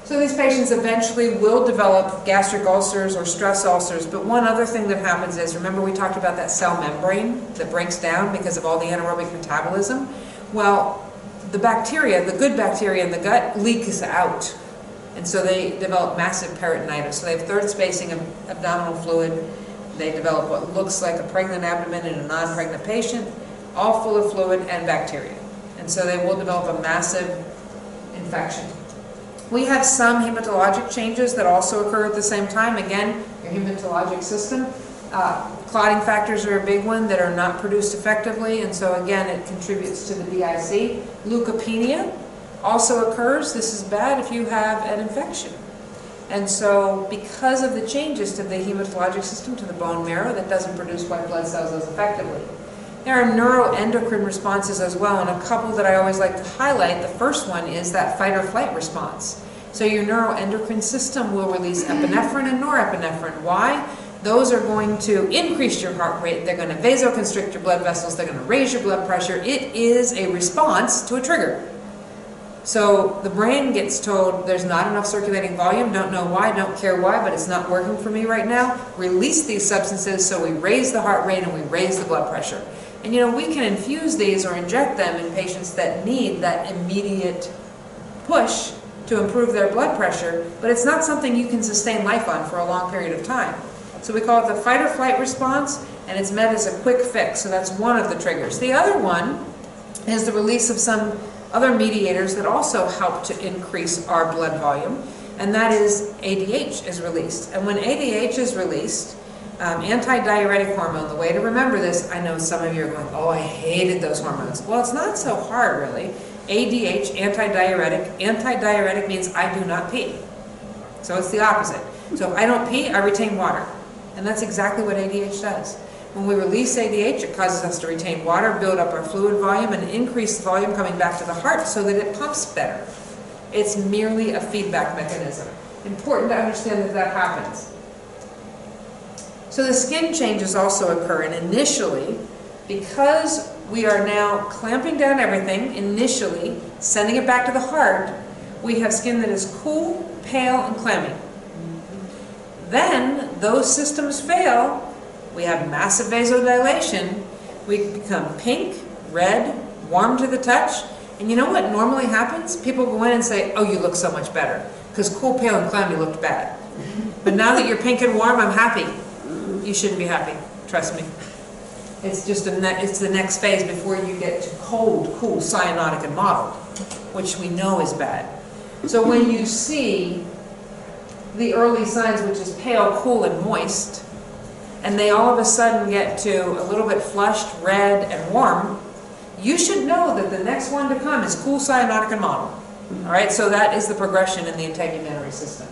So these patients eventually will develop gastric ulcers or stress ulcers, but one other thing that happens is, remember we talked about that cell membrane that breaks down because of all the anaerobic metabolism? Well, the bacteria, the good bacteria in the gut leaks out. And so they develop massive peritonitis. So they have third spacing of abdominal fluid. They develop what looks like a pregnant abdomen in a non-pregnant patient, all full of fluid and bacteria. And so they will develop a massive infection. We have some hematologic changes that also occur at the same time. Again, your hematologic system. Uh, clotting factors are a big one that are not produced effectively, and so again, it contributes to the DIC. Leukopenia also occurs. This is bad if you have an infection. And so because of the changes to the hematologic system, to the bone marrow, that doesn't produce white blood cells as effectively. There are neuroendocrine responses as well, and a couple that I always like to highlight. The first one is that fight or flight response. So your neuroendocrine system will release epinephrine and norepinephrine. Why? Those are going to increase your heart rate. They're going to vasoconstrict your blood vessels. They're going to raise your blood pressure. It is a response to a trigger. So the brain gets told there's not enough circulating volume, don't know why, don't care why, but it's not working for me right now. Release these substances so we raise the heart rate and we raise the blood pressure. And you know, we can infuse these or inject them in patients that need that immediate push to improve their blood pressure, but it's not something you can sustain life on for a long period of time. So we call it the fight or flight response, and it's meant as a quick fix. So that's one of the triggers. The other one is the release of some other mediators that also help to increase our blood volume, and that is ADH is released. And when ADH is released, um, anti-diuretic hormone, the way to remember this, I know some of you are going, oh, I hated those hormones. Well, it's not so hard, really. ADH, anti-diuretic. Anti-diuretic means I do not pee. So it's the opposite. So if I don't pee, I retain water. And that's exactly what ADH does. When we release ADH, it causes us to retain water, build up our fluid volume, and increase the volume coming back to the heart so that it pumps better. It's merely a feedback mechanism. Important to understand that that happens. So the skin changes also occur, and initially, because we are now clamping down everything, initially, sending it back to the heart, we have skin that is cool, pale, and clammy. Then, those systems fail, we have massive vasodilation, we become pink, red, warm to the touch, and you know what normally happens? People go in and say, oh, you look so much better, because cool, pale, and clammy looked bad. But now that you're pink and warm, I'm happy. You shouldn't be happy, trust me. It's just a it's the next phase before you get to cold, cool, cyanotic, and mottled, which we know is bad. So when you see the early signs, which is pale, cool, and moist, and they all of a sudden get to a little bit flushed, red, and warm, you should know that the next one to come is cool, cyanotic, and mottled. All right, so that is the progression in the integumentary system.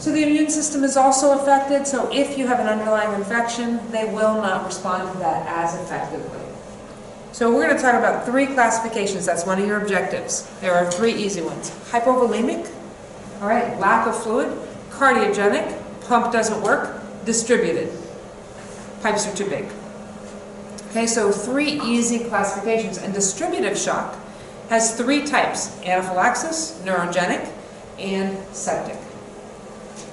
So the immune system is also affected, so if you have an underlying infection, they will not respond to that as effectively. So we're going to talk about three classifications. That's one of your objectives. There are three easy ones. Hypovolemic, all right, lack of fluid. Cardiogenic, pump doesn't work. Distributive, pipes are too big. Okay, so three easy classifications. And distributive shock has three types, anaphylaxis, neurogenic, and septic.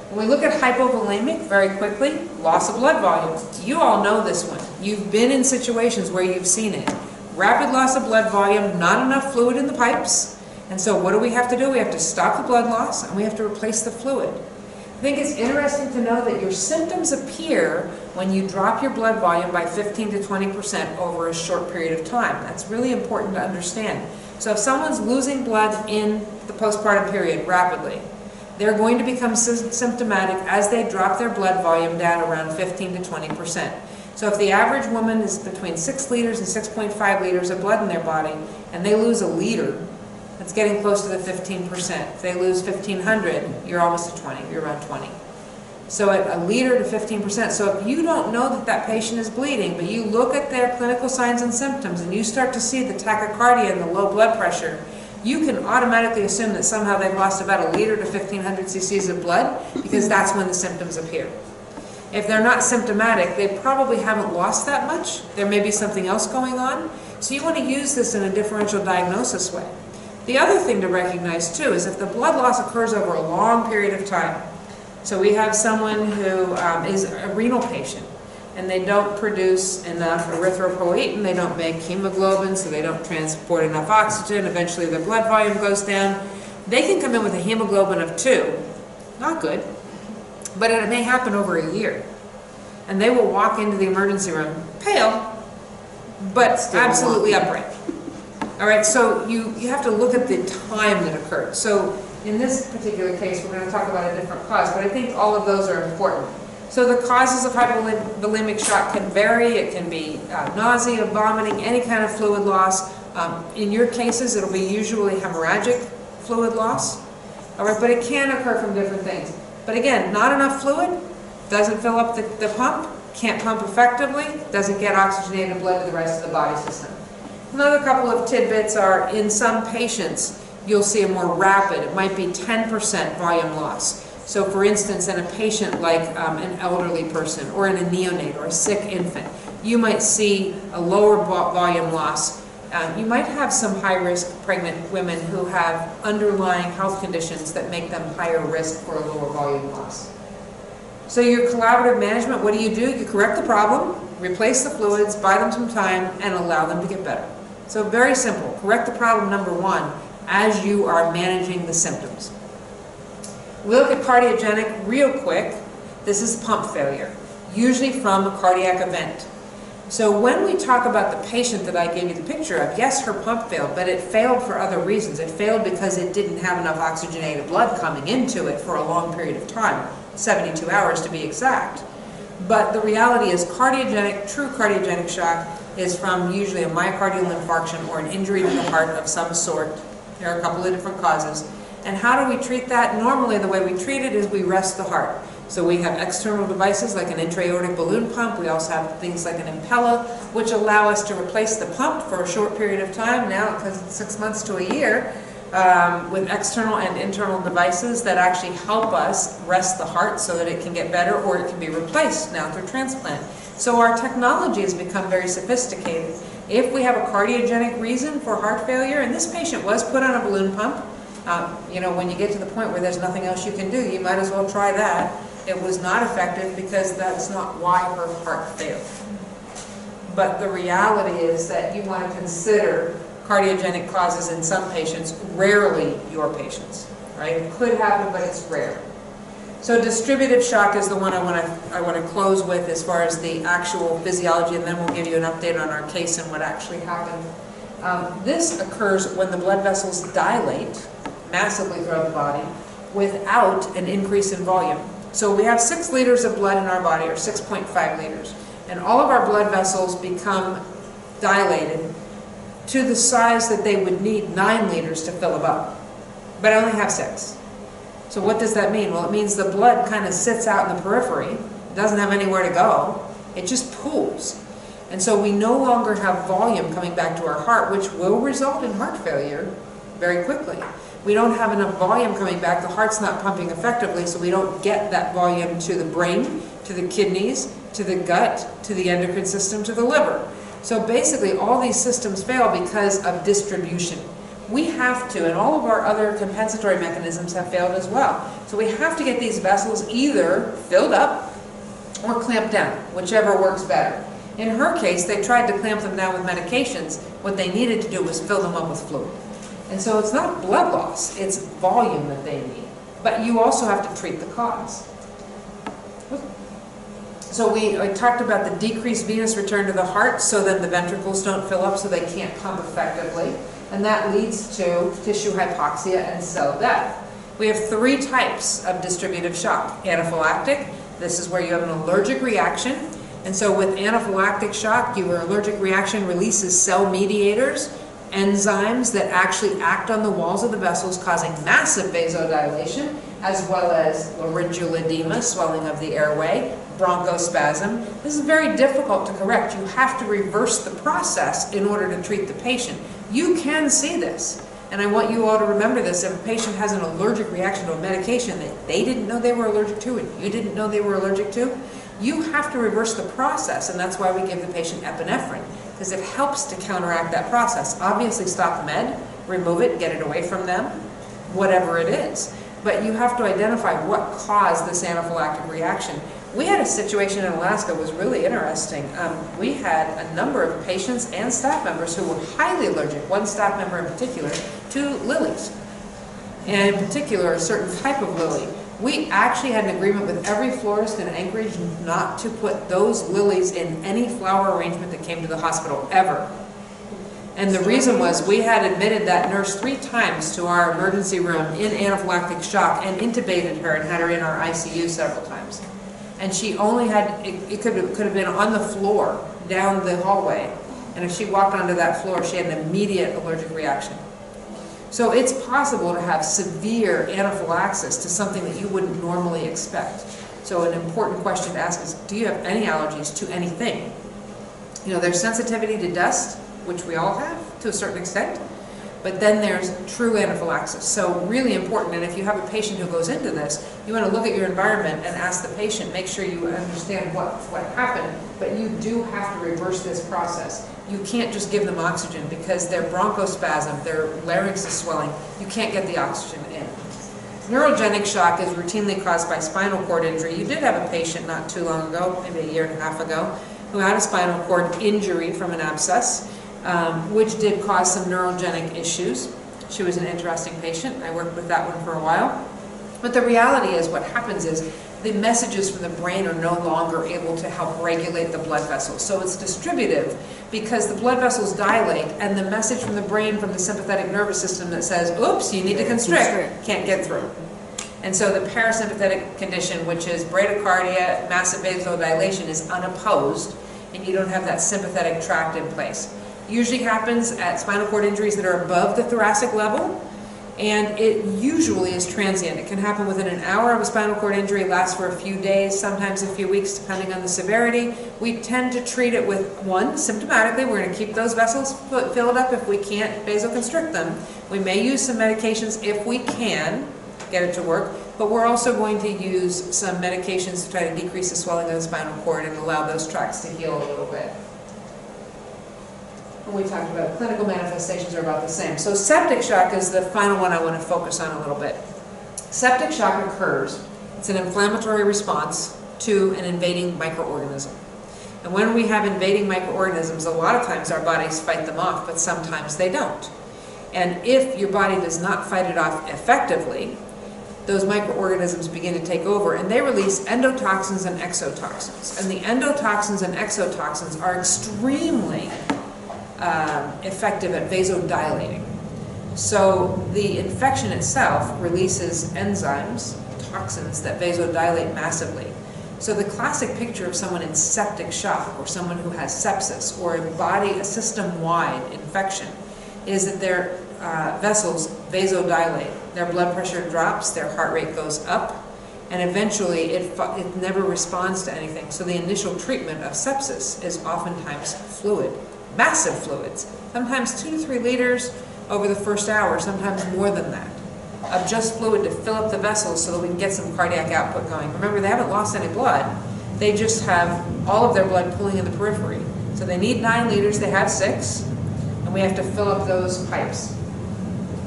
When we look at hypovolemic very quickly, loss of blood volume. You all know this one. You've been in situations where you've seen it. Rapid loss of blood volume, not enough fluid in the pipes. And so what do we have to do? We have to stop the blood loss and we have to replace the fluid. I think it's interesting to know that your symptoms appear when you drop your blood volume by 15 to 20% over a short period of time. That's really important to understand. So if someone's losing blood in the postpartum period rapidly, they're going to become symptomatic as they drop their blood volume down around 15 to 20%. So if the average woman is between 6 liters and 6.5 liters of blood in their body, and they lose a liter, that's getting close to the 15%. If they lose 1,500, you're almost at 20, you're around 20. So at a liter to 15%. So if you don't know that that patient is bleeding, but you look at their clinical signs and symptoms and you start to see the tachycardia and the low blood pressure, you can automatically assume that somehow they've lost about a liter to 1,500 cc's of blood because that's when the symptoms appear. If they're not symptomatic, they probably haven't lost that much. There may be something else going on. So you want to use this in a differential diagnosis way. The other thing to recognize too is if the blood loss occurs over a long period of time. So we have someone who um, is a renal patient and they don't produce enough erythropoietin, they don't make hemoglobin, so they don't transport enough oxygen, eventually their blood volume goes down. They can come in with a hemoglobin of two, not good, but it may happen over a year. And they will walk into the emergency room pale, but Still absolutely upright. All right, so you, you have to look at the time that occurred. So in this particular case, we're going to talk about a different cause, but I think all of those are important. So the causes of hypovolemic shock can vary. It can be uh, nausea, vomiting, any kind of fluid loss. Um, in your cases, it'll be usually hemorrhagic fluid loss. All right, but it can occur from different things. But again, not enough fluid, doesn't fill up the, the pump, can't pump effectively, doesn't get oxygenated blood to the rest of the body system. Another couple of tidbits are in some patients, you'll see a more rapid, it might be 10% volume loss. So for instance, in a patient like um, an elderly person or in a neonate or a sick infant, you might see a lower volume loss. Um, you might have some high-risk pregnant women who have underlying health conditions that make them higher risk for a lower volume loss. So your collaborative management, what do you do? You correct the problem, replace the fluids, buy them some time, and allow them to get better. So very simple. Correct the problem, number one, as you are managing the symptoms. We look at cardiogenic real quick. This is pump failure, usually from a cardiac event. So when we talk about the patient that I gave you the picture of, yes, her pump failed, but it failed for other reasons. It failed because it didn't have enough oxygenated blood coming into it for a long period of time, 72 hours to be exact. But the reality is cardiogenic, true cardiogenic shock is from usually a myocardial infarction or an injury to the heart of some sort. There are a couple of different causes. And how do we treat that? Normally the way we treat it is we rest the heart. So we have external devices like an intra-aortic balloon pump. We also have things like an Impella, which allow us to replace the pump for a short period of time now, because it's six months to a year, um, with external and internal devices that actually help us rest the heart so that it can get better or it can be replaced now through transplant. So our technology has become very sophisticated. If we have a cardiogenic reason for heart failure, and this patient was put on a balloon pump, um, you know, when you get to the point where there's nothing else you can do, you might as well try that. It was not effective because that's not why her heart failed. But the reality is that you want to consider cardiogenic causes in some patients, rarely your patients, right? It could happen, but it's rare. So distributive shock is the one I want to I want to close with as far as the actual physiology, and then we'll give you an update on our case and what actually happened. Um, this occurs when the blood vessels dilate massively throughout the body without an increase in volume. So we have six liters of blood in our body, or 6.5 liters, and all of our blood vessels become dilated to the size that they would need nine liters to fill them up. But I only have six. So what does that mean? Well, it means the blood kind of sits out in the periphery, doesn't have anywhere to go, it just pools. And so we no longer have volume coming back to our heart, which will result in heart failure very quickly. We don't have enough volume coming back, the heart's not pumping effectively, so we don't get that volume to the brain, to the kidneys, to the gut, to the endocrine system, to the liver. So basically, all these systems fail because of distribution. We have to, and all of our other compensatory mechanisms have failed as well. So we have to get these vessels either filled up or clamped down, whichever works better. In her case, they tried to clamp them down with medications. What they needed to do was fill them up with fluid. And so it's not blood loss, it's volume that they need. But you also have to treat the cause. So we, I talked about the decreased venous return to the heart, so then the ventricles don't fill up, so they can't pump effectively. And that leads to tissue hypoxia and cell death. We have three types of distributive shock. Anaphylactic, this is where you have an allergic reaction. And so with anaphylactic shock, your allergic reaction releases cell mediators, enzymes that actually act on the walls of the vessels, causing massive vasodilation, as well as laryngeal edema, swelling of the airway, bronchospasm. This is very difficult to correct. You have to reverse the process in order to treat the patient. You can see this. And I want you all to remember this. If a patient has an allergic reaction to a medication that they didn't know they were allergic to and you didn't know they were allergic to, you have to reverse the process. And that's why we give the patient epinephrine, because it helps to counteract that process. Obviously, stop the med, remove it, get it away from them, whatever it is. But you have to identify what caused this anaphylactic reaction. We had a situation in Alaska was really interesting. Um, we had a number of patients and staff members who were highly allergic, one staff member in particular, to lilies. And in particular, a certain type of lily. We actually had an agreement with every florist in Anchorage not to put those lilies in any flower arrangement that came to the hospital, ever. And the reason was, we had admitted that nurse three times to our emergency room in anaphylactic shock and intubated her and had her in our ICU several times. And she only had, it, it could have, could have been on the floor down the hallway. And if she walked onto that floor, she had an immediate allergic reaction. So it's possible to have severe anaphylaxis to something that you wouldn't normally expect. So an important question to ask is, do you have any allergies to anything? You know, there's sensitivity to dust, which we all have to a certain extent, but then there's true anaphylaxis. So really important, and if you have a patient who goes into this, you want to look at your environment and ask the patient, make sure you understand what, what happened, but you do have to reverse this process. You can't just give them oxygen because their bronchospasm, their larynx is swelling, you can't get the oxygen in. Neurogenic shock is routinely caused by spinal cord injury. You did have a patient not too long ago, maybe a year and a half ago, who had a spinal cord injury from an abscess um, which did cause some neurogenic issues. She was an interesting patient. I worked with that one for a while. But the reality is what happens is the messages from the brain are no longer able to help regulate the blood vessels. So it's distributive because the blood vessels dilate and the message from the brain from the sympathetic nervous system that says, oops, you need to constrict, can't get through. And so the parasympathetic condition, which is bradycardia, massive vasodilation, is unopposed, and you don't have that sympathetic tract in place usually happens at spinal cord injuries that are above the thoracic level and it usually is transient. It can happen within an hour of a spinal cord injury, lasts for a few days, sometimes a few weeks depending on the severity. We tend to treat it with, one, symptomatically, we're going to keep those vessels filled up if we can't vasoconstrict them. We may use some medications if we can get it to work, but we're also going to use some medications to try to decrease the swelling of the spinal cord and allow those tracts to heal a little bit we talked about clinical manifestations are about the same. So septic shock is the final one I want to focus on a little bit. Septic shock occurs, it's an inflammatory response to an invading microorganism. And when we have invading microorganisms, a lot of times our bodies fight them off, but sometimes they don't. And if your body does not fight it off effectively, those microorganisms begin to take over and they release endotoxins and exotoxins. And the endotoxins and exotoxins are extremely um, effective at vasodilating. So the infection itself releases enzymes, toxins that vasodilate massively. So the classic picture of someone in septic shock or someone who has sepsis or a body, a system-wide infection is that their uh, vessels vasodilate. Their blood pressure drops, their heart rate goes up, and eventually it, it never responds to anything. So the initial treatment of sepsis is oftentimes fluid massive fluids, sometimes two to three liters over the first hour, sometimes more than that, of just fluid to fill up the vessels so that we can get some cardiac output going. Remember, they haven't lost any blood. They just have all of their blood pooling in the periphery. So they need nine liters, they have six, and we have to fill up those pipes.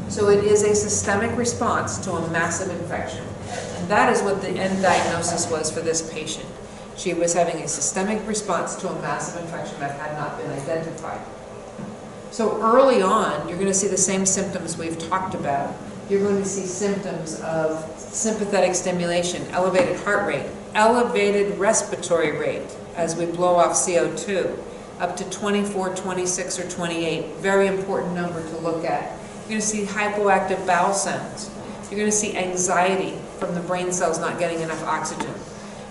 So it is a systemic response to a massive infection. And that is what the end diagnosis was for this patient. She was having a systemic response to a massive infection that had not been identified. So early on, you're going to see the same symptoms we've talked about. you're going to see symptoms of sympathetic stimulation, elevated heart rate, elevated respiratory rate as we blow off CO2, up to 24, 26, or 28. Very important number to look at. You're going to see hypoactive bowel sounds. You're going to see anxiety from the brain cells not getting enough oxygen.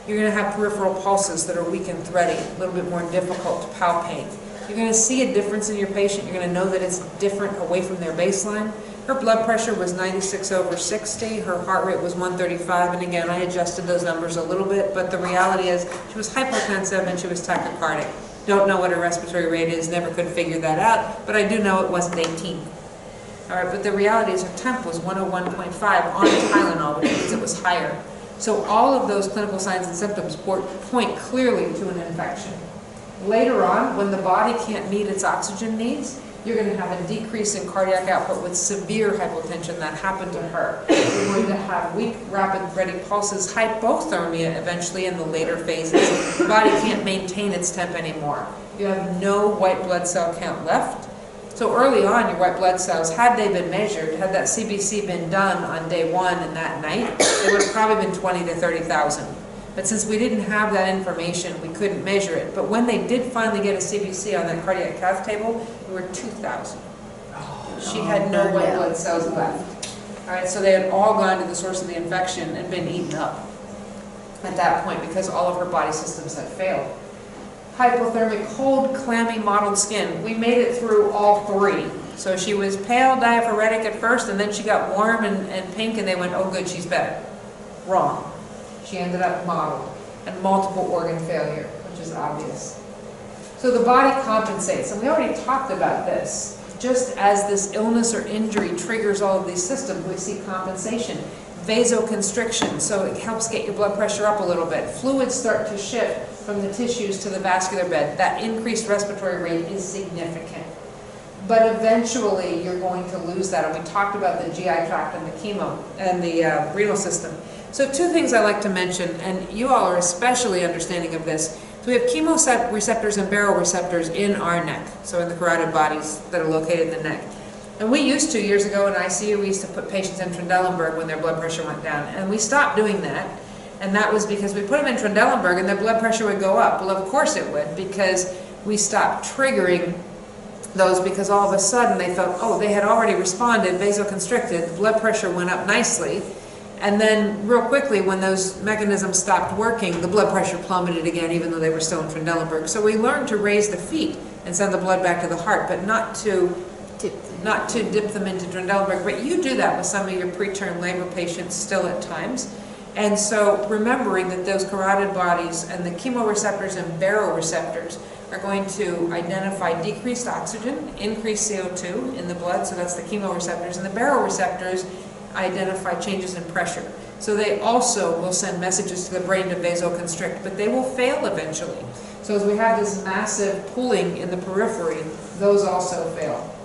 You're going to have peripheral pulses that are weak and thready, a little bit more difficult to palpate. You're going to see a difference in your patient. You're going to know that it's different away from their baseline. Her blood pressure was 96 over 60. Her heart rate was 135. And again, I adjusted those numbers a little bit, but the reality is she was hypotensive and she was tachycardic. Don't know what her respiratory rate is, never could figure that out, but I do know it wasn't 18. All right, but the reality is her temp was 101.5 on Tylenol, which means it was higher. So all of those clinical signs and symptoms point clearly to an infection. Later on, when the body can't meet its oxygen needs, you're going to have a decrease in cardiac output with severe hypotension. That happened to her. You're going to have weak, rapid, thready pulses, hypothermia eventually in the later phases. The body can't maintain its temp anymore. You have no white blood cell count left. So early on, your white blood cells, had they been measured, had that CBC been done on day one and that night, it would have probably been 20 to 30,000. But since we didn't have that information, we couldn't measure it. But when they did finally get a CBC on that cardiac cath table, we were 2,000. She oh, had no white blood cells left. All right, so they had all gone to the source of the infection and been eaten up at that point because all of her body systems had failed. Hypothermic, cold, clammy, mottled skin. We made it through all three. So she was pale, diaphoretic at first, and then she got warm and, and pink, and they went, oh good, she's better. Wrong. She ended up mottled and multiple organ failure, which is obvious. So the body compensates, and we already talked about this. Just as this illness or injury triggers all of these systems, we see compensation. Vasoconstriction, so it helps get your blood pressure up a little bit. Fluids start to shift from the tissues to the vascular bed. That increased respiratory rate is significant. But eventually, you're going to lose that. And we talked about the GI tract and the chemo and the uh, renal system. So two things I like to mention, and you all are especially understanding of this. So we have chemoreceptors and baroreceptors in our neck, so in the carotid bodies that are located in the neck. And we used to, years ago in ICU, we used to put patients in Trendelenburg when their blood pressure went down. And we stopped doing that. And that was because we put them in Trendelenburg and their blood pressure would go up. Well, of course it would, because we stopped triggering those because all of a sudden they felt, oh, they had already responded, vasoconstricted, the blood pressure went up nicely. And then real quickly, when those mechanisms stopped working, the blood pressure plummeted again, even though they were still in Trendelenburg. So we learned to raise the feet and send the blood back to the heart, but not to not to dip them into Trendelenburg. But you do that with some of your preterm labor patients still at times. And so remembering that those carotid bodies and the chemoreceptors and baroreceptors are going to identify decreased oxygen, increased CO2 in the blood, so that's the chemoreceptors, and the baroreceptors identify changes in pressure. So they also will send messages to the brain to vasoconstrict, but they will fail eventually. So as we have this massive pooling in the periphery, those also fail.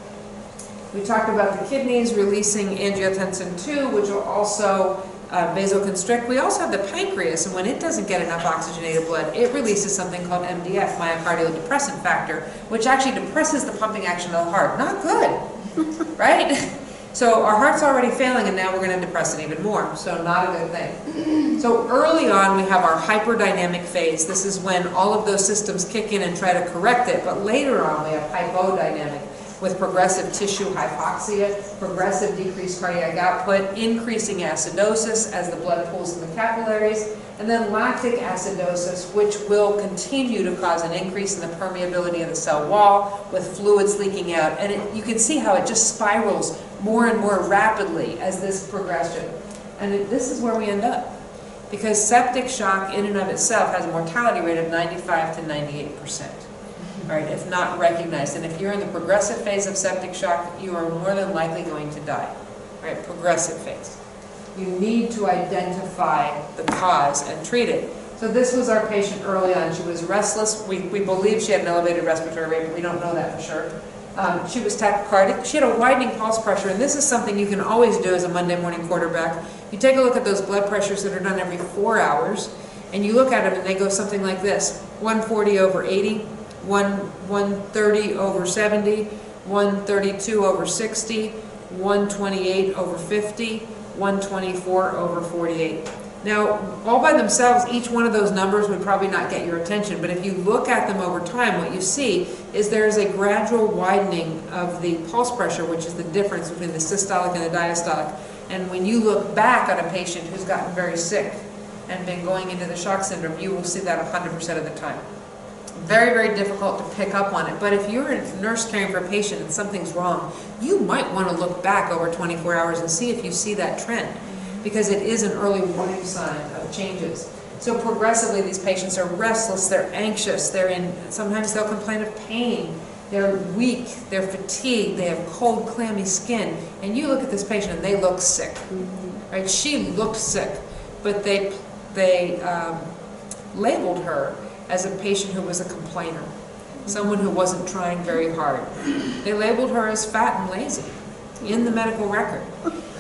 We talked about the kidneys releasing angiotensin II, which will also uh, vasoconstrict. We also have the pancreas, and when it doesn't get enough oxygenated blood, it releases something called MDF, myocardial depressant factor, which actually depresses the pumping action of the heart. Not good, right? So our heart's already failing and now we're going to depress it even more. So not a good thing. So early on we have our hyperdynamic phase. This is when all of those systems kick in and try to correct it. But later on we have hypodynamic with progressive tissue hypoxia, progressive decreased cardiac output, increasing acidosis as the blood pools in the capillaries, and then lactic acidosis, which will continue to cause an increase in the permeability of the cell wall with fluids leaking out. And it, you can see how it just spirals more and more rapidly as this progression. And it, this is where we end up. Because septic shock in and of itself has a mortality rate of 95 to 98 percent right, if not recognized. And if you're in the progressive phase of septic shock, you are more than likely going to die, right, progressive phase. You need to identify the cause and treat it. So this was our patient early on. She was restless. We, we believe she had an elevated respiratory rate, but we don't know that for sure. Um, she was tachycardic. She had a widening pulse pressure, and this is something you can always do as a Monday morning quarterback. You take a look at those blood pressures that are done every four hours, and you look at them and they go something like this, 140 over 80, 1, 130 over 70, 132 over 60, 128 over 50, 124 over 48. Now, all by themselves, each one of those numbers would probably not get your attention, but if you look at them over time, what you see is there is a gradual widening of the pulse pressure, which is the difference between the systolic and the diastolic. And when you look back at a patient who's gotten very sick and been going into the shock syndrome, you will see that 100% of the time. Very, very difficult to pick up on it. But if you're a nurse caring for a patient and something's wrong, you might want to look back over 24 hours and see if you see that trend because it is an early warning sign of changes. So progressively, these patients are restless, they're anxious, they're in, sometimes they'll complain of pain, they're weak, they're fatigued, they have cold, clammy skin. And you look at this patient and they look sick, right? She looked sick, but they, they um, labeled her as a patient who was a complainer, someone who wasn't trying very hard. They labeled her as fat and lazy in the medical record.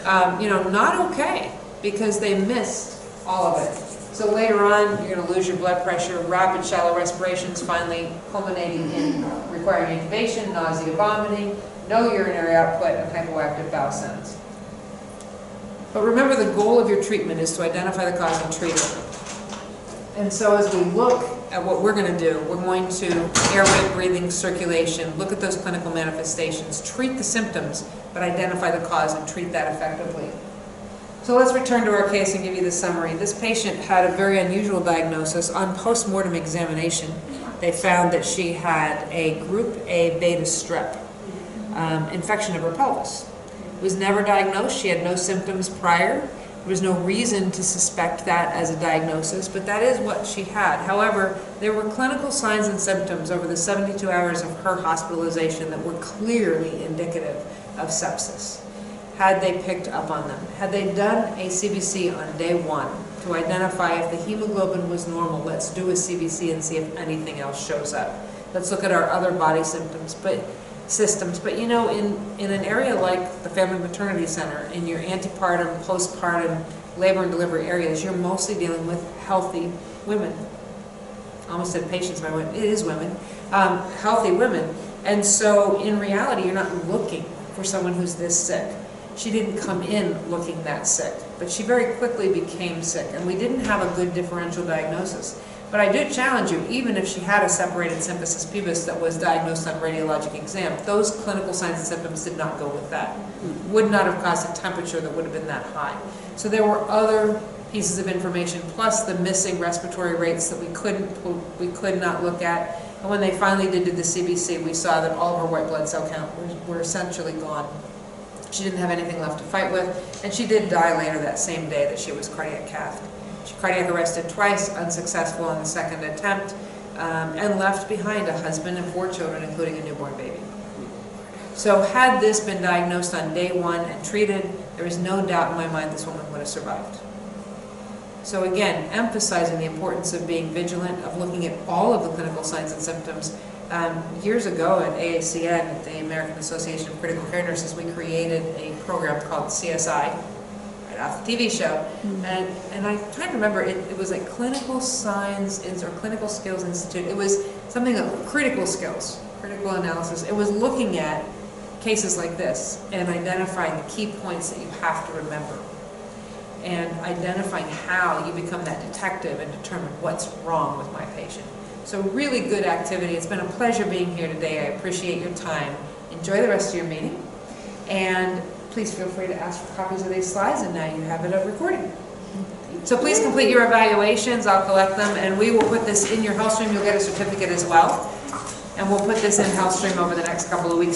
Um, you know, not okay because they missed all of it. So later on, you're going to lose your blood pressure, rapid shallow respirations, finally culminating in requiring intubation, nausea, vomiting, no urinary output, and hypoactive bowel sounds. But remember, the goal of your treatment is to identify the cause and treat it. And so as we look at what we're going to do, we're going to airway, breathing, circulation, look at those clinical manifestations, treat the symptoms, but identify the cause and treat that effectively. So let's return to our case and give you the summary. This patient had a very unusual diagnosis. On post-mortem examination, they found that she had a group A beta strep um, infection of her pelvis. Was never diagnosed. She had no symptoms prior. There was no reason to suspect that as a diagnosis, but that is what she had. However, there were clinical signs and symptoms over the 72 hours of her hospitalization that were clearly indicative of sepsis. Had they picked up on them? Had they done a CBC on day one to identify if the hemoglobin was normal? Let's do a CBC and see if anything else shows up. Let's look at our other body symptoms. But systems. But you know, in, in an area like the Family Maternity Center, in your antepartum, postpartum, labor and delivery areas, you're mostly dealing with healthy women. I almost said patients, but I went, it is women. Um, healthy women. And so in reality, you're not looking for someone who's this sick. She didn't come in looking that sick, but she very quickly became sick, and we didn't have a good differential diagnosis. But I do challenge you, even if she had a separated symphysis pubis that was diagnosed on radiologic exam, those clinical signs and symptoms did not go with that. Would not have caused a temperature that would have been that high. So there were other pieces of information, plus the missing respiratory rates that we couldn't, we could not look at. And when they finally did do the CBC, we saw that all of her white blood cell count were, were essentially gone. She didn't have anything left to fight with, and she did die later that same day that she was cardiac cathed. Cardiac arrested twice, unsuccessful in the second attempt, um, and left behind a husband and four children, including a newborn baby. So had this been diagnosed on day one and treated, there is no doubt in my mind this woman would have survived. So again, emphasizing the importance of being vigilant, of looking at all of the clinical signs and symptoms. Um, years ago at AACN, the American Association of Critical Care Nurses, we created a program called CSI, off the TV show. Mm-hmm. And, and I'm trying to remember, it, it was like Clinical Science or Clinical Skills Institute. It was something of critical skills, critical analysis. It was looking at cases like this and identifying the key points that you have to remember and identifying how you become that detective and determine what's wrong with my patient. So really good activity. It's been a pleasure being here today. I appreciate your time. Enjoy the rest of your meeting. And please feel free to ask for copies of these slides and now you have it a recording. So please complete your evaluations. I'll collect them and we will put this in your HealthStream. You'll get a certificate as well. And we'll put this in HealthStream over the next couple of weeks.